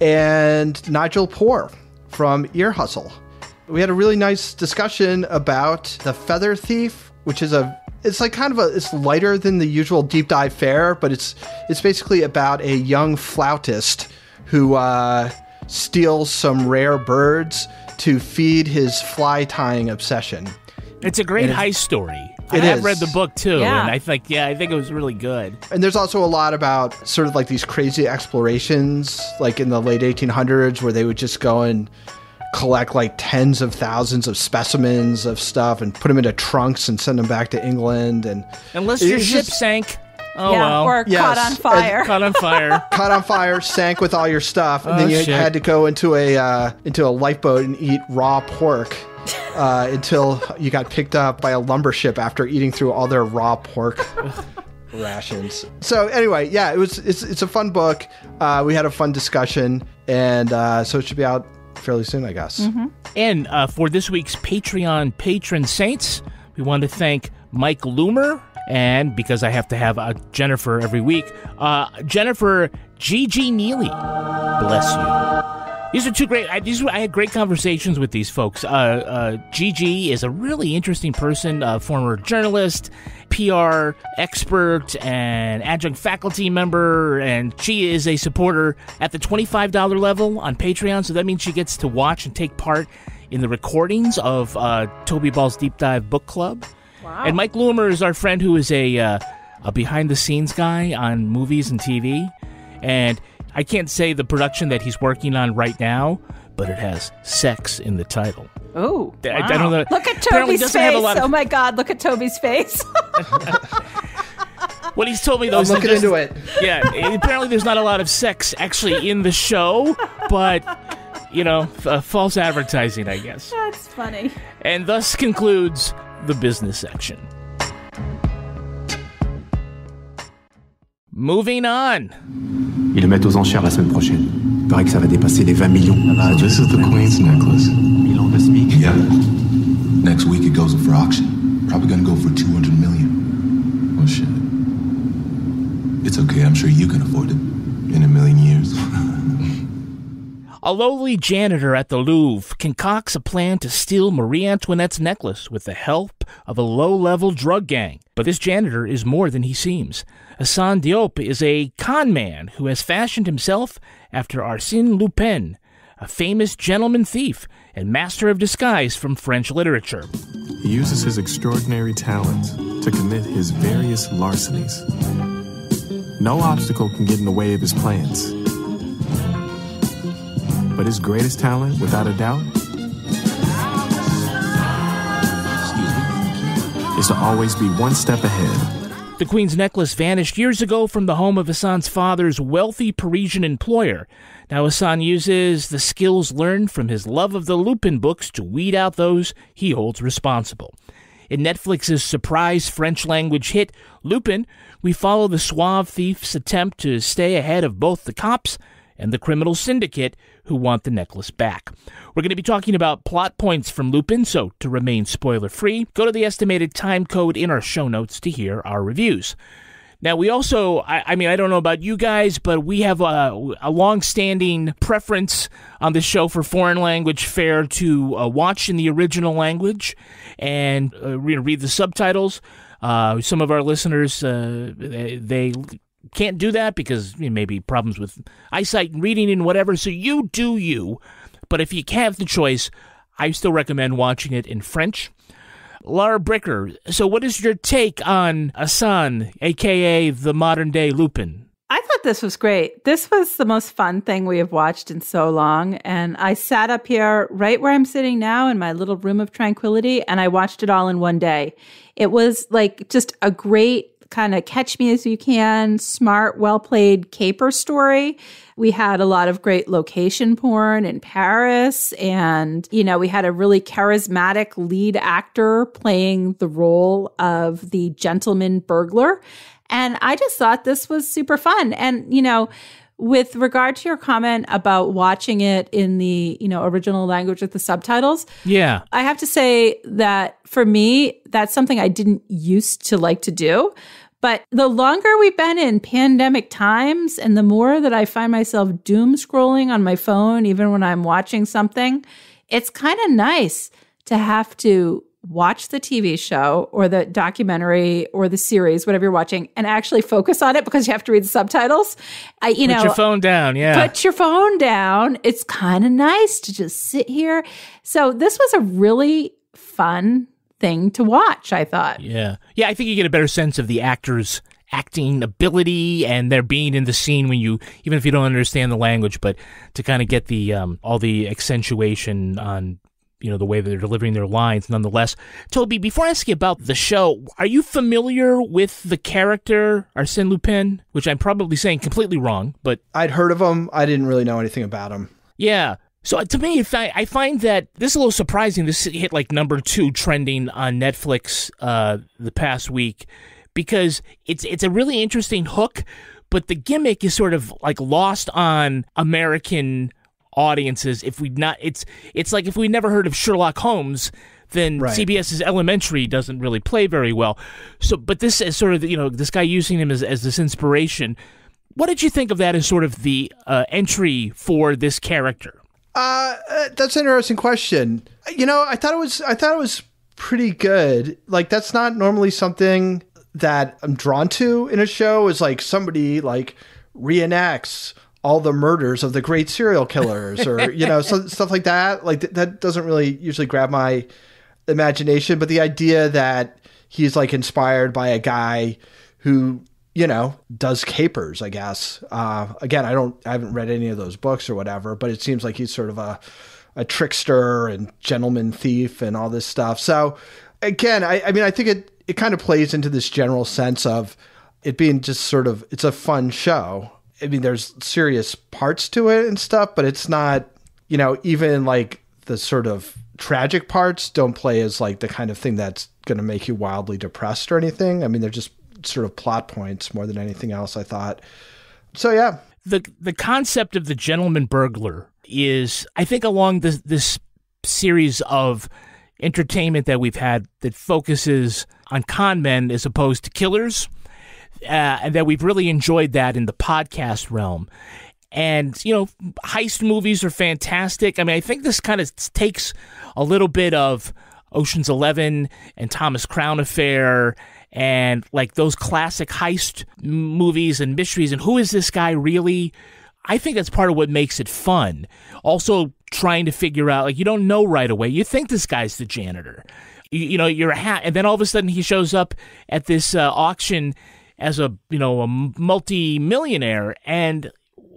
and Nigel Poor from Ear Hustle. We had a really nice discussion about The Feather Thief, which is a it's like kind of a it's lighter than the usual deep dive fare, but it's it's basically about a young flautist who uh, steals some rare birds to feed his fly tying obsession. It's a great And heist story. I It have is. read the book too, Yeah. and I think yeah, I think it was really good. And there's also a lot about sort of like these crazy explorations, like in the late 1800s, where they would just go and collect like tens of thousands of specimens of stuff and put them into trunks and send them back to England. And Unless your ship just- sank. Oh Yeah, well. or caught on and- fire. Caught on fire. caught on fire, sank with all your stuff, and Oh, then you shit. had to go into a uh, into a lifeboat and eat raw pork uh, until you got picked up by a lumber ship after eating through all their raw pork rations. So anyway, yeah, it was it's it's a fun book. Uh, we had a fun discussion, and uh, so it should be out fairly soon, I guess. Mm-hmm. And uh, for this week's Patreon patron saints, we want to thank Mike Loomer. And because I have to have uh, Jennifer every week, uh, Jennifer Gigi Neely. Bless you. These are two great. I, these I had great conversations with these folks. Uh, uh, Gigi is a really interesting person, a former journalist, PR expert, and adjunct faculty member, and she is a supporter at the twenty-five dollar level on Patreon. So that means she gets to watch and take part in the recordings of uh, Toby Ball's Deep Dive Book Club. Wow. And Mike Loomer is our friend who is a, uh, a behind the scenes guy on movies and TV. And I can't say the production that he's working on right now, but it has sex in the title. Oh, I- I don't know. Look at Apparently Toby's doesn't have a face. lot of- Oh my God, look at Toby's face. What he's told me though I'm looking there's- into it. Yeah, apparently there's not a lot of sex actually in the show, but you know, f- uh, false advertising, I guess. That's funny. And thus concludes the business section. Moving on. Ils le mettent aux enchères la semaine prochaine. Il paraît que ça va dépasser les 20 millions. Ah so this is the Queen's necklace. Millions de SMIC. Yeah. Next week it goes up for auction. Probably gonna go for 200 million. Oh shit. It's okay, I'm sure you can afford it. In a million years. A lowly janitor at the Louvre concocts a plan to steal Marie Antoinette's necklace with the help of a low level drug gang. But this janitor is more than he seems. Assane Diop is a con man who has fashioned himself after Arsène Lupin, a famous gentleman thief and master of disguise from French literature. He uses his extraordinary talent to commit his various larcenies. No obstacle can get in the way of his plans. But his greatest talent, without a doubt, is to always be one step ahead. The Queen's necklace vanished years ago from the home of Assane's father's wealthy Parisian employer. Now Hassan uses the skills learned from his love of the Lupin books to weed out those he holds responsible. In Netflix's surprise French language hit, Lupin, we follow the suave thief's attempt to stay ahead of both the cops and the criminal syndicate who want the necklace back. We're going to be talking about plot points from Lupin, so to remain spoiler free, go to the estimated time code in our show notes to hear our reviews. Now, we also, I, I mean, I don't know about you guys, but we have a, a long standing preference on the show for foreign language fare to uh, watch in the original language and uh, re- read the subtitles. Uh, some of our listeners, uh, they can't do that because you know, maybe problems with eyesight and reading and whatever. So you do you. But if you have the choice, I still recommend watching it in French. Lara Bricker, so what is your take on Assane, aka the modern day Lupin? I thought this was great. This was the most fun thing we have watched in so long. And I sat up here right where I'm sitting now in my little room of tranquility and I watched it all in one day. It was like just a great kind of catch me as you can, smart, well played caper story. We had a lot of great location porn in Paris. And, you know, we had a really charismatic lead actor playing the role of the gentleman burglar. And I just thought this was super fun. And, you know, with regard to your comment about watching it in the, you know, original language with the subtitles, Yeah. I have to say that for me, that's something I didn't used to like to do. But the longer we've been in pandemic times and the more that I find myself doom scrolling on my phone, even when I'm watching something, it's kind of nice to have to watch the TV show or the documentary or the series, whatever you're watching, and actually focus on it because you have to read the subtitles. I, you Put know, your phone down, yeah. Put your phone down. It's kind of nice to just sit here. So this was a really fun thing to watch. I thought. Yeah. Yeah, I think you get a better sense of the actor's acting ability and their being in the scene when you even if you don't understand the language, but to kind of get the um, all the accentuation on you know the way they're delivering their lines nonetheless toby before i ask you about the show are you familiar with the character arsène lupin which i'm probably saying completely wrong but I'd heard of him. I didn't really know anything about him. yeah. So to me, if I, I find that this is a little surprising. This hit like number two trending on Netflix uh, the past week because it's it's a really interesting hook, but the gimmick is sort of like lost on American audiences. If we not, it's it's like if we never heard of Sherlock Holmes. Then Right. CBS's Elementary doesn't really play very well. So, but this is sort of you know this guy using him as as this inspiration. What did you think of that as sort of the uh, entry for this character? Uh, uh, that's an interesting question. You know, I thought it was I thought it was pretty good. Like that's not normally something that I'm drawn to in a show is like somebody like reenacts all the murders of the great serial killers or you know so, stuff like that. Like th- that doesn't really usually grab my imagination, but the idea that he's like inspired by a guy who you know does capers i guess. Uh, again i don't i haven't read any of those books or whatever but it seems like he's sort of a a trickster and gentleman thief and all this stuff. So again i, I mean i think it it kind of plays into this general sense of it being just sort of it's a fun show. I mean there's serious parts to it and stuff but it's not you know even like the sort of tragic parts don't play as like the kind of thing that's going to make you wildly depressed or anything. I mean they're just sort of plot points more than anything else i thought. So yeah. The the concept of the gentleman burglar is I think along this this series of entertainment that we've had that focuses on con men as opposed to killers uh, and that we've really enjoyed that in the podcast realm. And you know heist movies are fantastic. I mean i think this kind of takes a little bit of oceans 11 and thomas crown affair and like those classic heist movies and mysteries and who is this guy really? I think that's part of what makes it fun. Also trying to figure out like you don't know right away. You think this guy's the janitor. You, you know you're a hat and then all of a sudden he shows up at this uh, auction as a you know a multi-millionaire and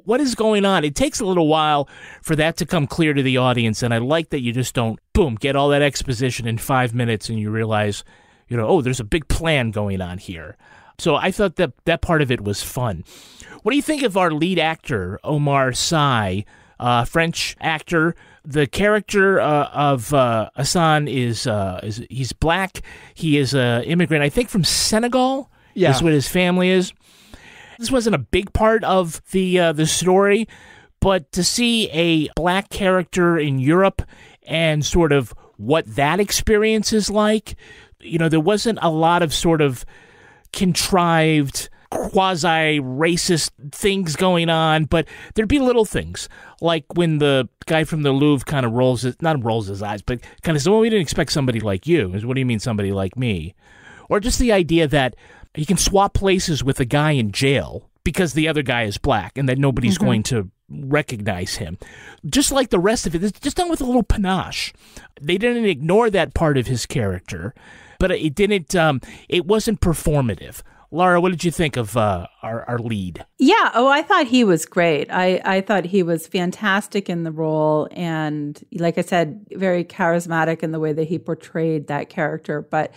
what is going on? It takes a little while for that to come clear to the audience and i like that you just don't boom get all that exposition in five minutes and you realize you know oh there's a big plan going on here so i thought that that part of it was fun what do you think of our lead actor omar sy uh, french actor the character uh, of uh, Assane is uh, is he's black. He is a immigrant, I think, from Senegal. Yeah. is what his family is. This wasn't a big part of the uh, the story, but to see a black character in Europe and sort of what that experience is like, you know, there wasn't a lot of sort of contrived quasi racist things going on, but there'd be little things like when the guy from the Louvre kind of rolls his, not rolls his eyes, but kind of says, "Well, we didn't expect somebody like you." Is what do you mean somebody like me? Or just the idea that you can swap places with a guy in jail because the other guy is black and that nobody's Mhm. going to recognize him. Just like the rest of it, it's just done with a little panache. They didn't ignore that part of his character, but it didn't. Um, it wasn't performative. Lara, what did you think of uh, our our lead? Yeah. Oh, I thought he was great. I, I thought he was fantastic in the role. And like I said, very charismatic in the way that he portrayed that character. But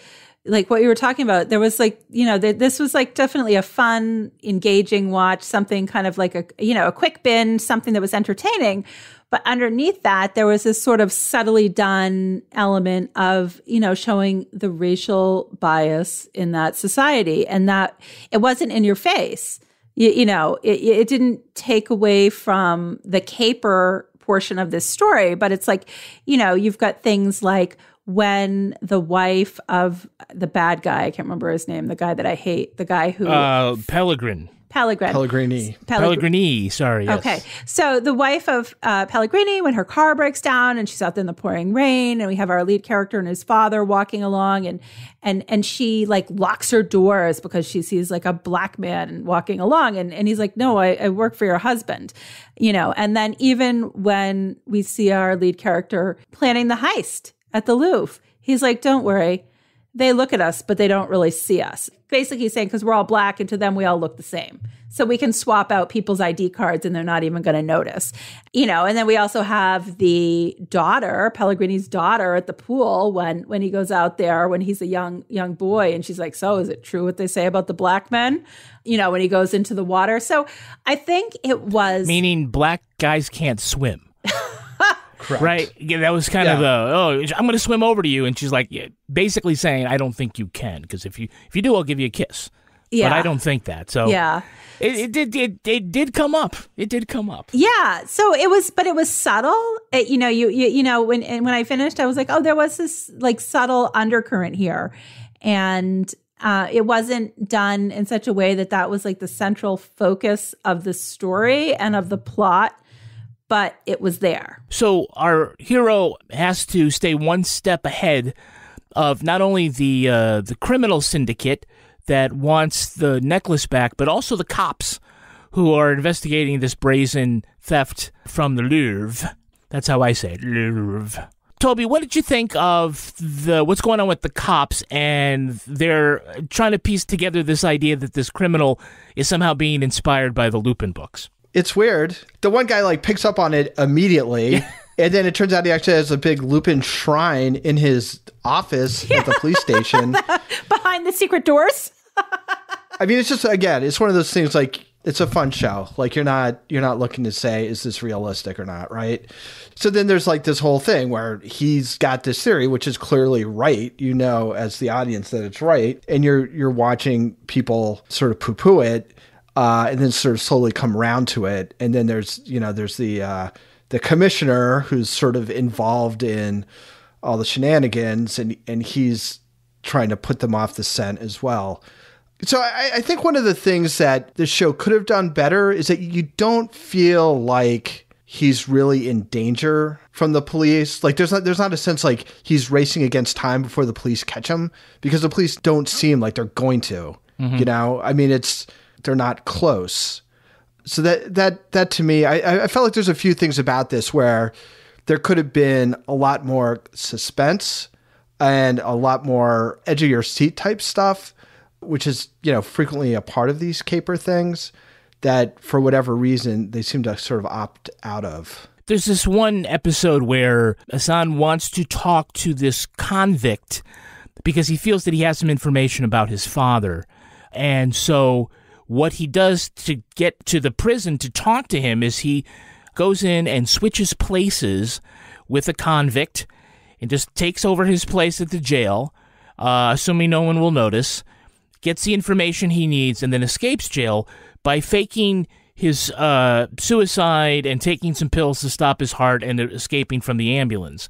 like what you were talking about, there was like, you know, th- this was like definitely a fun, engaging watch, something kind of like a, you know, a quick binge, something that was entertaining. But underneath that, there was this sort of subtly done element of, you know, showing the racial bias in that society and that it wasn't in your face you, you know, it, it didn't take away from the caper portion of this story, but it's like, you know, you've got things like when the wife of the bad guy, I can't remember his name, the guy that I hate, the guy who Uh, Pellegrin. Pellegrin. Pellegrini. Pellegrini. Sorry. Yes. Okay. So the wife of uh, Pellegrini, when her car breaks down and she's out there in the pouring rain, and we have our lead character and his father walking along, and and and she like locks her doors because she sees like a black man walking along, and and he's like, no, I, I work for your husband, you know. And then even when we see our lead character planning the heist at the Louvre, he's like, don't worry. They look at us, but they don't really see us. Basically, saying because we're all black, and to them, we all look the same. So we can swap out people's ID cards and they're not even going to notice. You know, and then we also have the daughter, Pellegrini's daughter at the pool when when he goes out there when he's a young young boy and she's like, "So, is it true what they say about the black men?" You know, when he goes into the water. So, I think it was Meaning black guys can't swim. Correct. Right? Yeah, that was kind of the oh, I'm going to swim over to you, and she's like, yeah, basically saying, I don't think you can because if you if you do, I'll give you a kiss. But I don't think that. So Yeah. it, it did it, it did come up. It did come up. Yeah. So it was, but it was subtle. It, you know, you, you you know when and when I finished, I was like, oh, there was this like subtle undercurrent here, and uh, it wasn't done in such a way that that was like the central focus of the story and of the plot, but it was there. So our hero has to stay one step ahead of not only the uh, the criminal syndicate that wants the necklace back, but also the cops who are investigating this brazen theft from the Louvre. That's how I say it, Louvre. Toby, what did you think of the what's going on with the cops and they're trying to piece together this idea that this criminal is somehow being inspired by the Lupin books? It's weird. The one guy like picks up on it immediately. And then it turns out he actually has a big Lupin shrine in his office at the police station. Behind the secret doors. I mean, it's just again, it's one of those things like it's a fun show. Like you're not you're not looking to say is this realistic or not, right? So then there's like this whole thing where he's got this theory, which is clearly right. You know, as the audience that it's right, and you're you're watching people sort of poo poo it, uh, and then sort of slowly come around to it. And then there's you know there's the uh, the commissioner who's sort of involved in all the shenanigans, and and he's trying to put them off the scent as well. So I, I think one of the things that this show could have done better is that you don't feel like he's really in danger from the police. Like there's not there's not a sense like he's racing against time before the police catch him because the police don't seem like they're going to. Mhm. You know, I mean, it's they're not close. So that that that to me, I I felt like there's a few things about this where there could have been a lot more suspense and a lot more edge of your seat type stuff, which is, you know, frequently a part of these caper things that for whatever reason they seem to sort of opt out of. There's this one episode where Assane wants to talk to this convict because he feels that he has some information about his father. And so, what he does to get to the prison to talk to him is he goes in and switches places with a convict and just takes over his place at the jail, uh, assuming no one will notice, gets the information he needs, and then escapes jail by faking his uh, suicide and taking some pills to stop his heart and escaping from the ambulance.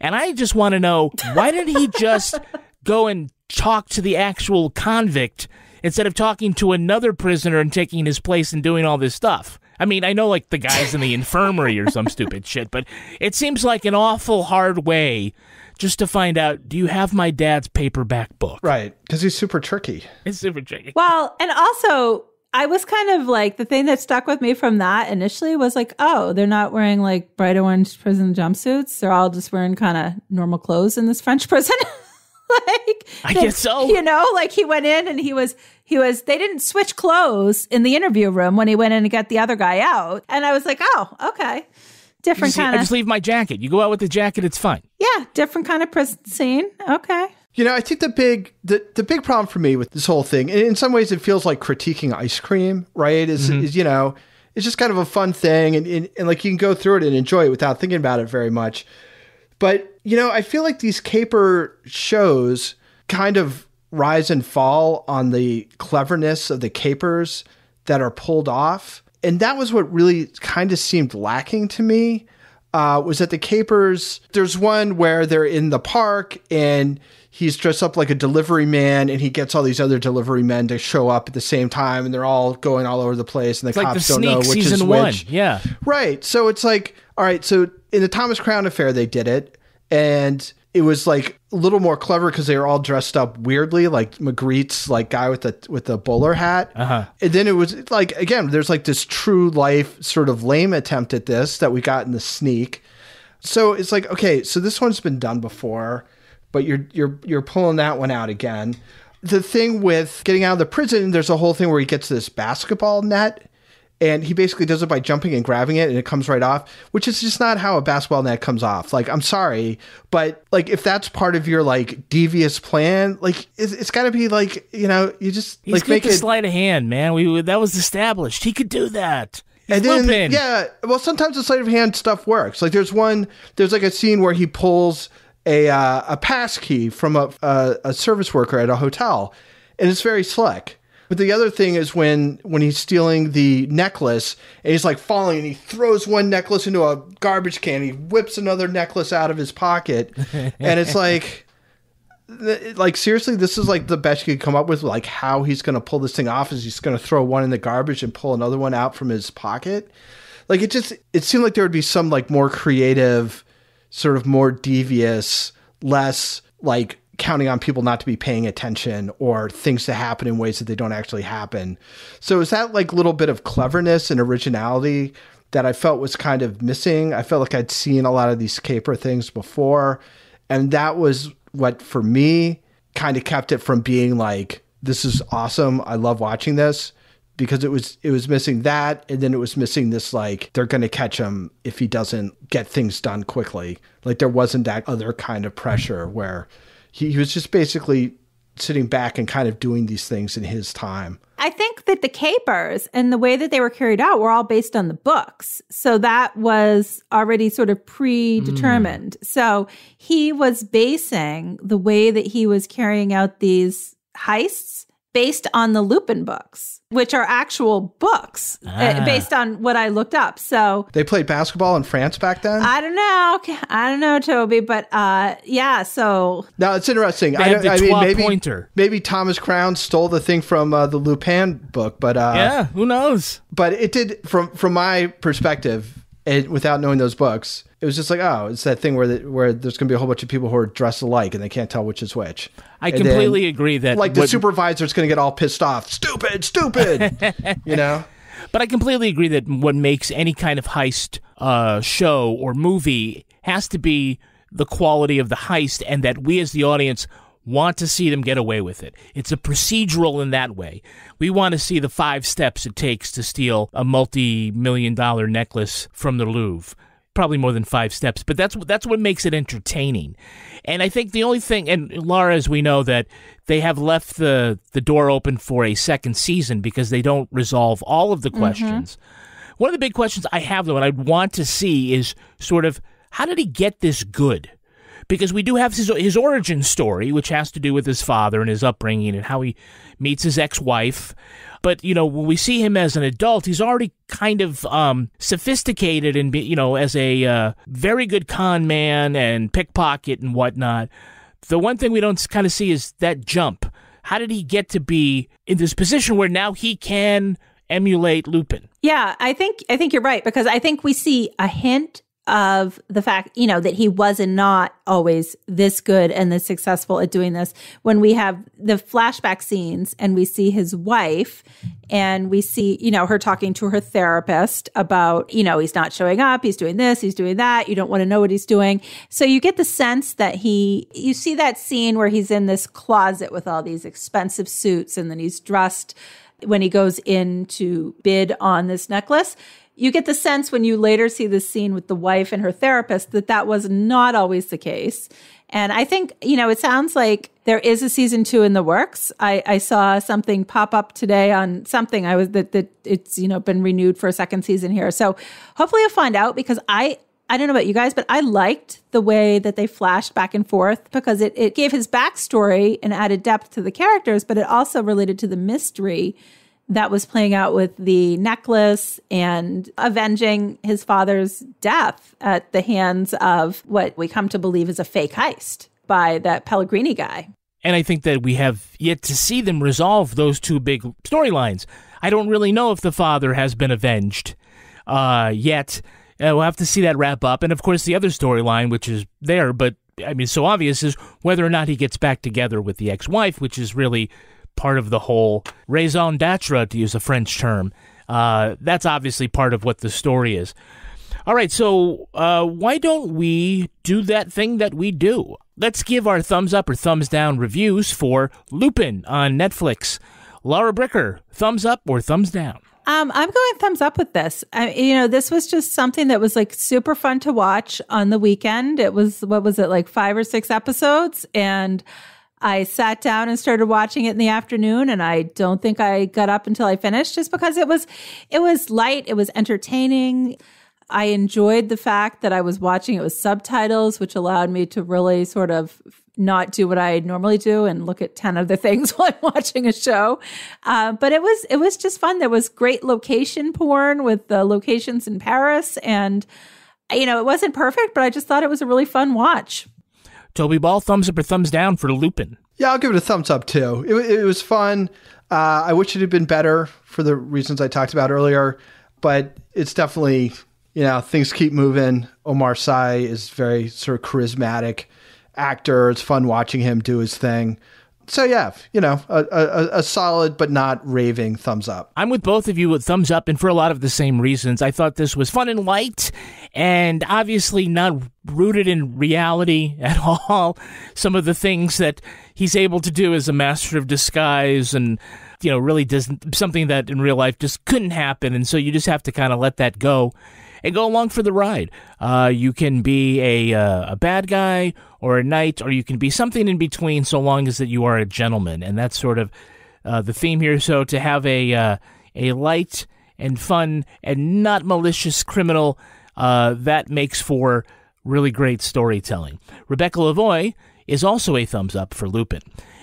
And I just want to know why didn't he just go and talk to the actual convict instead of talking to another prisoner and taking his place and doing all this stuff? I mean, I know like the guys in the infirmary or some stupid shit, but it seems like an awful hard way just to find out do you have my dad's paperback book? Right, because he's super tricky. It's super tricky. Well, and also I was kind of like the thing that stuck with me from that initially was like, oh, they're not wearing like bright orange prison jumpsuits. They're all just wearing kind of normal clothes in this French prison. like I they- guess so. You know, like he went in and he was he was they didn't switch clothes in the interview room when he went in and got the other guy out. And I was like, oh, okay. Different I kind of just leave my jacket. You go out with the jacket, it's fine. Yeah, different kind of prison scene. Okay. You know, I think the big the, the big problem for me with this whole thing, and in some ways it feels like critiquing ice cream, right? Is, Mhm. is you know, it's just kind of a fun thing and, and, and like you can go through it and enjoy it without thinking about it very much. But, you know, I feel like these caper shows kind of rise and fall on the cleverness of the capers that are pulled off. And that was what really kind of seemed lacking to me. Uh, was that the capers? There's one where they're in the park and he's dressed up like a delivery man, and he gets all these other delivery men to show up at the same time, and they're all going all over the place, and the It's like cops the don't know which is season one. which. Yeah. Right. So it's like, all right, so in the Thomas Crown affair, they did it. And it was like a little more clever because they were all dressed up weirdly, like Magritte's like guy with the with the bowler hat. Uh-huh. And then it was like again, there's like this true life sort of lame attempt at this that we got in the sneak. So it's like, okay, so this one's been done before, but you're you're you're pulling that one out again. The thing with getting out of the prison, there's a whole thing where he gets this basketball net and he basically does it by jumping and grabbing it and it comes right off which is just not how a basketball net comes off like i'm sorry but like if that's part of your like devious plan like it's, it's got to be like you know you just He's like make it sleight of hand, man. We that was established. He could do that. He's and then yeah well sometimes the sleight of hand stuff works like there's one there's like a scene where he pulls a uh, a pass key from a, a a service worker at a hotel and it's very slick but the other thing is when when he's stealing the necklace and he's like falling and he throws one necklace into a garbage can he whips another necklace out of his pocket and it's like like seriously this is like the best you could come up with like how he's going to pull this thing off is he's going to throw one in the garbage and pull another one out from his pocket. Like it just it seemed like there would be some like more creative sort of more devious less like counting on people not to be paying attention or things to happen in ways that they don't actually happen. So is that like little bit of cleverness and originality that i felt was kind of missing? I felt like i'd seen a lot of these caper things before and that was what for me kind of kept it from being like this is awesome. I love watching this because it was it was missing that and then it was missing this like they're going to catch him if he doesn't get things done quickly. Like there wasn't that other kind of pressure where he, he was just basically sitting back and kind of doing these things in his time I think that the capers and the way that they were carried out were all based on the books. So that was already sort of predetermined. Mm. So he was basing the way that he was carrying out these heists based on the Lupin books, which are actual books uh, Ah. based on what I looked up. So they played basketball in france back then I don't know. I don't know, Toby, but uh, yeah. So Now it's interesting. They I, have the I mean, maybe pointer. maybe Thomas Crown stole the thing from uh, the Lupin book, but uh, Yeah, who knows? But it did from from my perspective, it, without knowing those books, it was just like, oh, it's that thing where the, where there's going to be a whole bunch of people who are dressed alike and they can't tell which is which. I And completely then, agree that like the what- supervisor's going to get all pissed off, stupid, stupid, you know. But I completely agree that what makes any kind of heist uh, show or movie has to be the quality of the heist, and that we as the audience want to see them get away with it. It's a procedural in that way. We want to see the five steps it takes to steal a multi-million dollar necklace from the Louvre. Probably more than five steps, but that's that's what makes it entertaining. And I think the only thing, and Lara, as we know, that they have left the the door open for a second season because they don't resolve all of the mm-hmm. questions. One of the big questions I have, though, and I'd want to see is sort of how did he get this good? Because we do have his, his origin story, which has to do with his father and his upbringing and how he meets his ex wife. But, you know, when we see him as an adult, he's already kind of um, sophisticated and, you know, as a uh, very good con man and pickpocket and whatnot. The one thing we don't kind of see is that jump. How did he get to be in this position where now he can emulate Lupin? Yeah, I think I think you're right because I think we see a hint of the fact, you know, that he was not always this good and this successful at doing this when we have the flashback scenes and we see his wife and we see, you know, her talking to her therapist about, you know, he's not showing up, he's doing this, he's doing that, you don't want to know what he's doing. So you get the sense that he you see that scene where he's in this closet with all these expensive suits and then he's dressed when he goes in to bid on this necklace. You get the sense when you later see this scene with the wife and her therapist that that was not always the case. And I think, you know, it sounds like there is a season two in the works. I, I saw something pop up today on something I was that, that it's, you know, been renewed for a second season here. So hopefully you'll find out because I, I don't know about you guys, but I liked the way that they flashed back and forth because it, it gave his backstory and added depth to the characters, but it also related to the mystery that was playing out with the necklace and avenging his father's death at the hands of what we come to believe is a fake heist by that Pellegrini guy. And I think that we have yet to see them resolve those two big storylines. I don't really know if the father has been avenged uh, yet. Uh, we'll have to see that wrap up. And of course, the other storyline, which is there, but I mean, so obvious, is whether or not he gets back together with the ex wife, which is really part of the whole raison d'etre, to use a French term. Uh, that's obviously part of what the story is. All right, so uh, why don't we do that thing that we do? Let's give our thumbs up or thumbs down reviews for Lupin on Netflix. Lara Bricker, thumbs up or thumbs down? Um, I'm going thumbs up with this. I, you know, this was just something that was like super fun to watch on the weekend. It was, what was it, like five or six episodes? And I sat down and started watching it in the afternoon and I don't think I got up until I finished just because it was it was light, it was entertaining. I enjoyed the fact that I was watching it with subtitles, which allowed me to really sort of not do what I normally do and look at 10 other things while I'm watching a show. Uh, but it was, it was just fun. There was great location porn with the locations in Paris. And, you know, it wasn't perfect, but I just thought it was a really fun watch. Toby Ball, thumbs up or thumbs down for Lupin? Yeah, I'll give it a thumbs up too. It, it was fun. Uh, I wish it had been better for the reasons I talked about earlier, but it's definitely, you know, things keep moving. Omar Sy is very sort of charismatic actor. It's fun watching him do his thing. So yeah, you know, a, a, a, solid but not raving thumbs up. I'm with both of you with thumbs up, and for a lot of the same reasons. I thought this was fun and light, and obviously not rooted in reality at all. Some of the things that he's able to do as a master of disguise, and you know, really does something that in real life just couldn't happen, and so you just have to kind of let that go and go along for the ride. Uh, you can be a, uh, a bad guy or a knight, or you can be something in between so long as that you are a gentleman. And that's sort of uh, the theme here. So to have a, uh, a light and fun and not malicious criminal, uh, that makes for really great storytelling. Rebecca Lavoie is also a thumbs up for Lupin.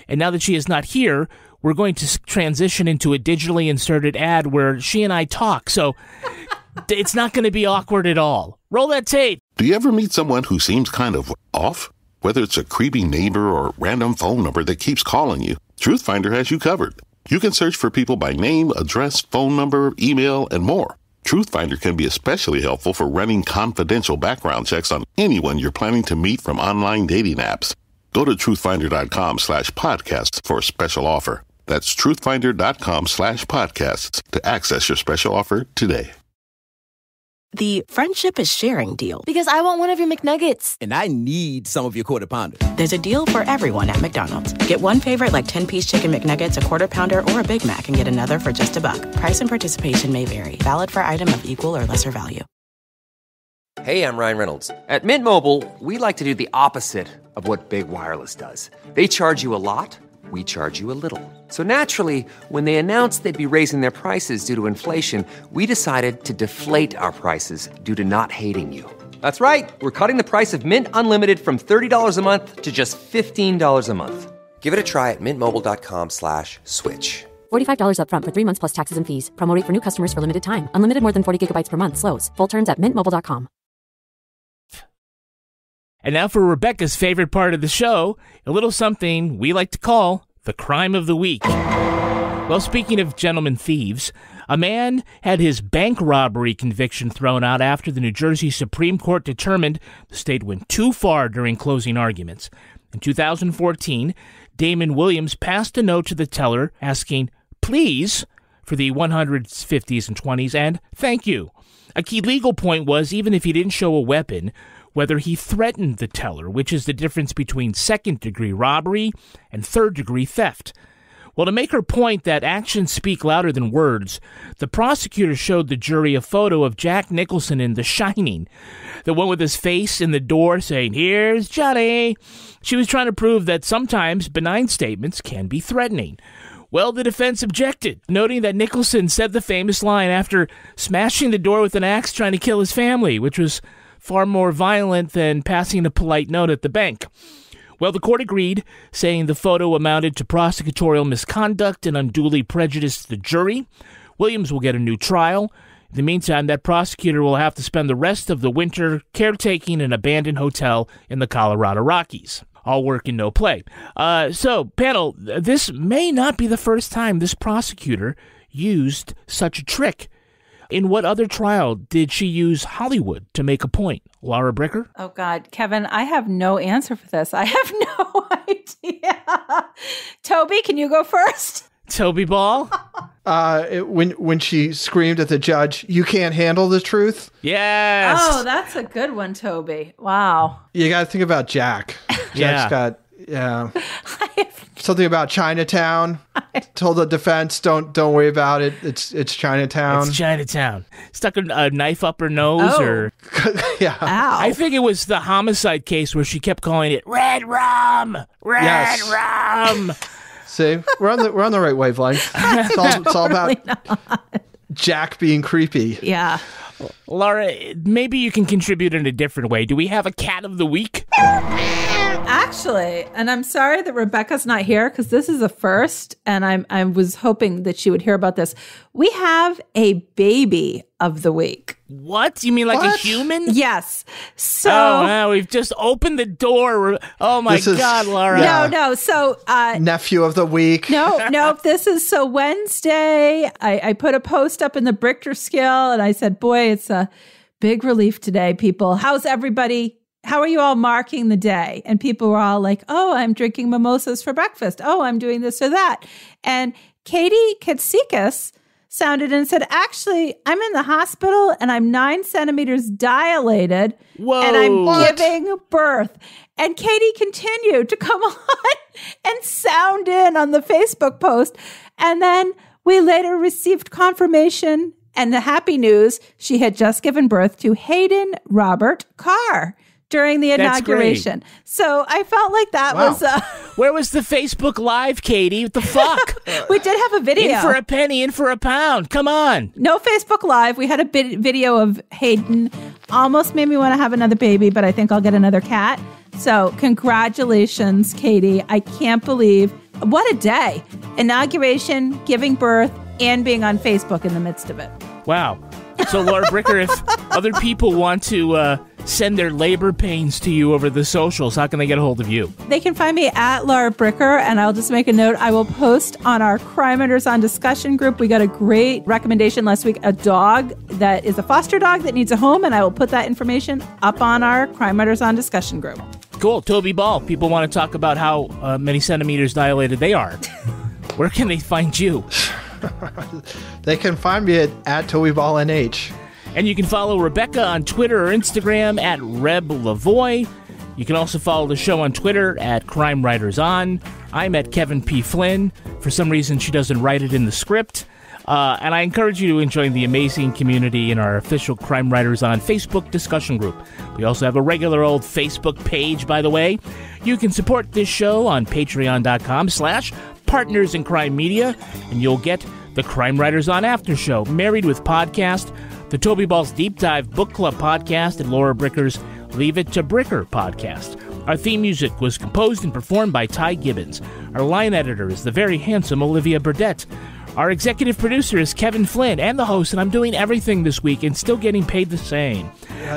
And now that she is not here, we're going to transition into a digitally inserted ad where she and I talk. So it's not going to be awkward at all. Roll that tape. Do you ever meet someone who seems kind of off? Whether it's a creepy neighbor or random phone number that keeps calling you, Truthfinder has you covered. You can search for people by name, address, phone number, email, and more. Truthfinder can be especially helpful for running confidential background checks on anyone you're planning to meet from online dating apps. Go to truthfinder.com slash podcasts for a special offer. That's truthfinder.com slash podcasts to access your special offer today the friendship is sharing deal. Because I want one of your McNuggets. And I need some of your quarter pounder. There's a deal for everyone at McDonald's. Get one favorite like 10 piece chicken McNuggets, a quarter pounder, or a Big Mac, and get another for just a buck. Price and participation may vary. Valid for item of equal or lesser value. Hey, I'm Ryan Reynolds. At Mint Mobile, we like to do the opposite of what Big Wireless does. They charge you a lot we charge you a little. So naturally, when they announced they'd be raising their prices due to inflation, we decided to deflate our prices due to not hating you. That's right. We're cutting the price of Mint Unlimited from $30 a month to just $15 a month. Give it a try at mintmobile.com slash switch. $45 upfront for three months plus taxes and fees. Promote for new customers for limited time. Unlimited more than 40 gigabytes per month. Slows. Full terms at mintmobile.com. And now for Rebecca's favorite part of the show, a little something we like to call the crime of the week. Well, speaking of gentlemen thieves, a man had his bank robbery conviction thrown out after the New Jersey Supreme Court determined the state went too far during closing arguments. In 2014, Damon Williams passed a note to the teller asking, please, for the 150s and 20s, and thank you. A key legal point was even if he didn't show a weapon, whether he threatened the teller, which is the difference between second degree robbery and third degree theft. Well, to make her point that actions speak louder than words, the prosecutor showed the jury a photo of Jack Nicholson in The Shining, the one with his face in the door saying, Here's Johnny. She was trying to prove that sometimes benign statements can be threatening. Well, the defense objected, noting that Nicholson said the famous line after smashing the door with an axe trying to kill his family, which was far more violent than passing a polite note at the bank. Well, the court agreed, saying the photo amounted to prosecutorial misconduct and unduly prejudiced the jury. Williams will get a new trial. In the meantime, that prosecutor will have to spend the rest of the winter caretaking an abandoned hotel in the Colorado Rockies. All work and no play. Uh, so, panel, this may not be the first time this prosecutor used such a trick. In what other trial did she use Hollywood to make a point? Lara Bricker? Oh, God. Kevin, I have no answer for this. I have no idea. Toby, can you go first? Toby Ball? Uh, it- when when she screamed at the judge, "You can't handle the truth." Yes. Oh, that's a good one, Toby. Wow. You got to think about Jack. Jack's Yeah. got yeah. Something about Chinatown. Told the defense, "Don't don't worry about it. It's it's Chinatown." It's Chinatown. Stuck a, a knife up her nose, Oh. or yeah. I think it was the homicide case where she kept calling it red rum, red Yes. rum. See, we're on the we're on the right wavelength. It's all, it's all about Jack being creepy. Yeah. Lara, maybe you can contribute in a different way. Do we have a cat of the week? Actually, and I'm sorry that Rebecca's not here because this is a first, and I'm I was hoping that she would hear about this. We have a baby of the week. What? You mean like a human? Yes. So oh, wow, we've just opened the door. Oh my is- God, Lara. no, no. So uh, Nephew of the week. no, no. This is so Wednesday. I, I put a post up in the Brichter scale and I said, boy, it's a big relief today, people. How's everybody? How are you all marking the day? And people were all like, oh, I'm drinking mimosas for breakfast. Oh, I'm doing this or that. And Katie Katsikas sounded and said, actually, I'm in the hospital and I'm nine centimeters dilated and I'm What? giving birth. And Katie continued to come on and sound in on the Facebook post. And then we later received confirmation and the happy news she had just given birth to Hayden Robert Carr during the inauguration. So I felt like that Wow. was, uh, Where was the Facebook Live, Katie? What the fuck? we did have a video. In for a penny, in for a pound. Come on. No Facebook Live. We had a bit video of Hayden. Almost made me want to have another baby, but I think I'll get another cat. So, congratulations, Katie. I can't believe what a day. Inauguration, giving birth, and being on Facebook in the midst of it. Wow. So, Lara Bricker, if other people want to uh, send their labor pains to you over the socials, how can they get a hold of you? They can find me at Lara Bricker, and I'll just make a note. I will post on our Crime Writers on discussion group. We got a great recommendation last week a dog that is a foster dog that needs a home, and I will put that information up on our Crime Writers on discussion group. Cool. Toby Ball. People want to talk about how uh, many centimeters dilated they are. Where can they find you? They can find me at, at TobyBallNH. And you can follow Rebecca on Twitter or Instagram at Reb Lavoie. You can also follow the show on Twitter at Crime Writers On. I'm at Kevin P. Flynn. For some reason, she doesn't write it in the script. Uh, and I encourage you to join the amazing community in our official Crime Writers On Facebook discussion group. We also have a regular old Facebook page, by the way. You can support this show on patreon.com slash partners in crime media, and you'll get the Crime Writers On After Show, Married with Podcast, the Toby Balls Deep Dive Book Club podcast, and Lara Bricker's Leave It to Bricker podcast. Our theme music was composed and performed by Ty Gibbons. Our line editor is the very handsome Olivia Burdett. Our executive producer is Kevin Flynn and the host, and I'm doing everything this week and still getting paid the same.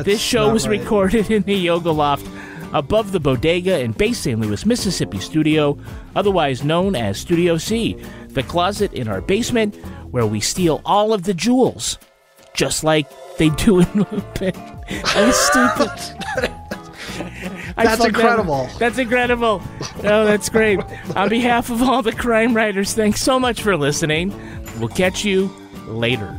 this show was right. recorded in the Yoga Loft above the bodega in Bay St. Louis, Mississippi studio, otherwise known as Studio C, the closet in our basement where we steal all of the jewels, just like they do in Lupin. I'm stupid. That's fucked that incredible. That's incredible. Oh, that's great. On behalf of all the crime writers, thanks so much for listening. We'll catch you later.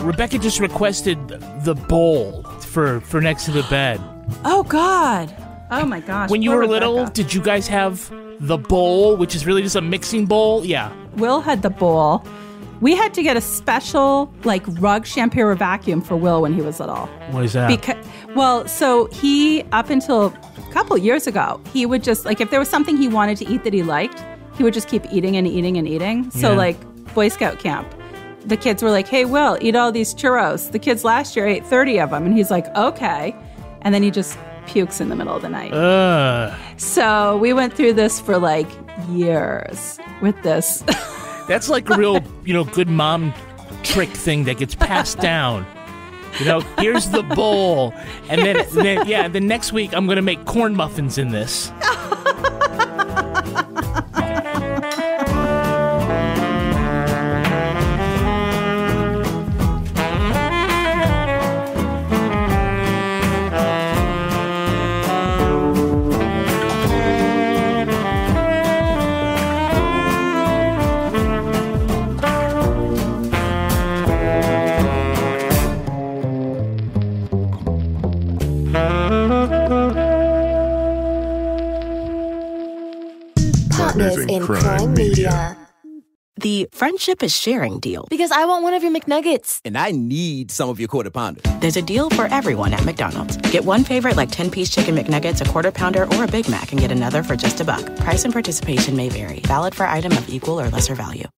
Rebecca just requested the bowl for for next to the bed. Oh, God. Oh, my gosh. When you Poor were little, did you guys have the bowl, which is really just a mixing bowl? Yeah. Will had the bowl. We had to get a special, like, rug shampoo or vacuum for Will when he was little. What is that? Because, well, so he, up until a couple years ago, he would just, like, if there was something he wanted to eat that he liked, he would just keep eating and eating and eating. So, Yeah. like, Boy Scout camp. The kids were like, hey, Will, eat all these churros. The kids last year ate 30 of them. And he's like, okay. And then he just pukes in the middle of the night. Ugh. So we went through this for like years with this. That's like a real, you know, good mom trick thing that gets passed down. You know, here's the bowl, and then, then yeah, the next week I'm gonna make corn muffins in this. Partners in Crime Media. The friendship is sharing deal. Because I want one of your McNuggets. And I need some of your quarter pounder. There's a deal for everyone at McDonald's. Get one favorite like 10 piece chicken McNuggets, a quarter pounder, or a Big Mac, and get another for just a buck. Price and participation may vary. Valid for item of equal or lesser value.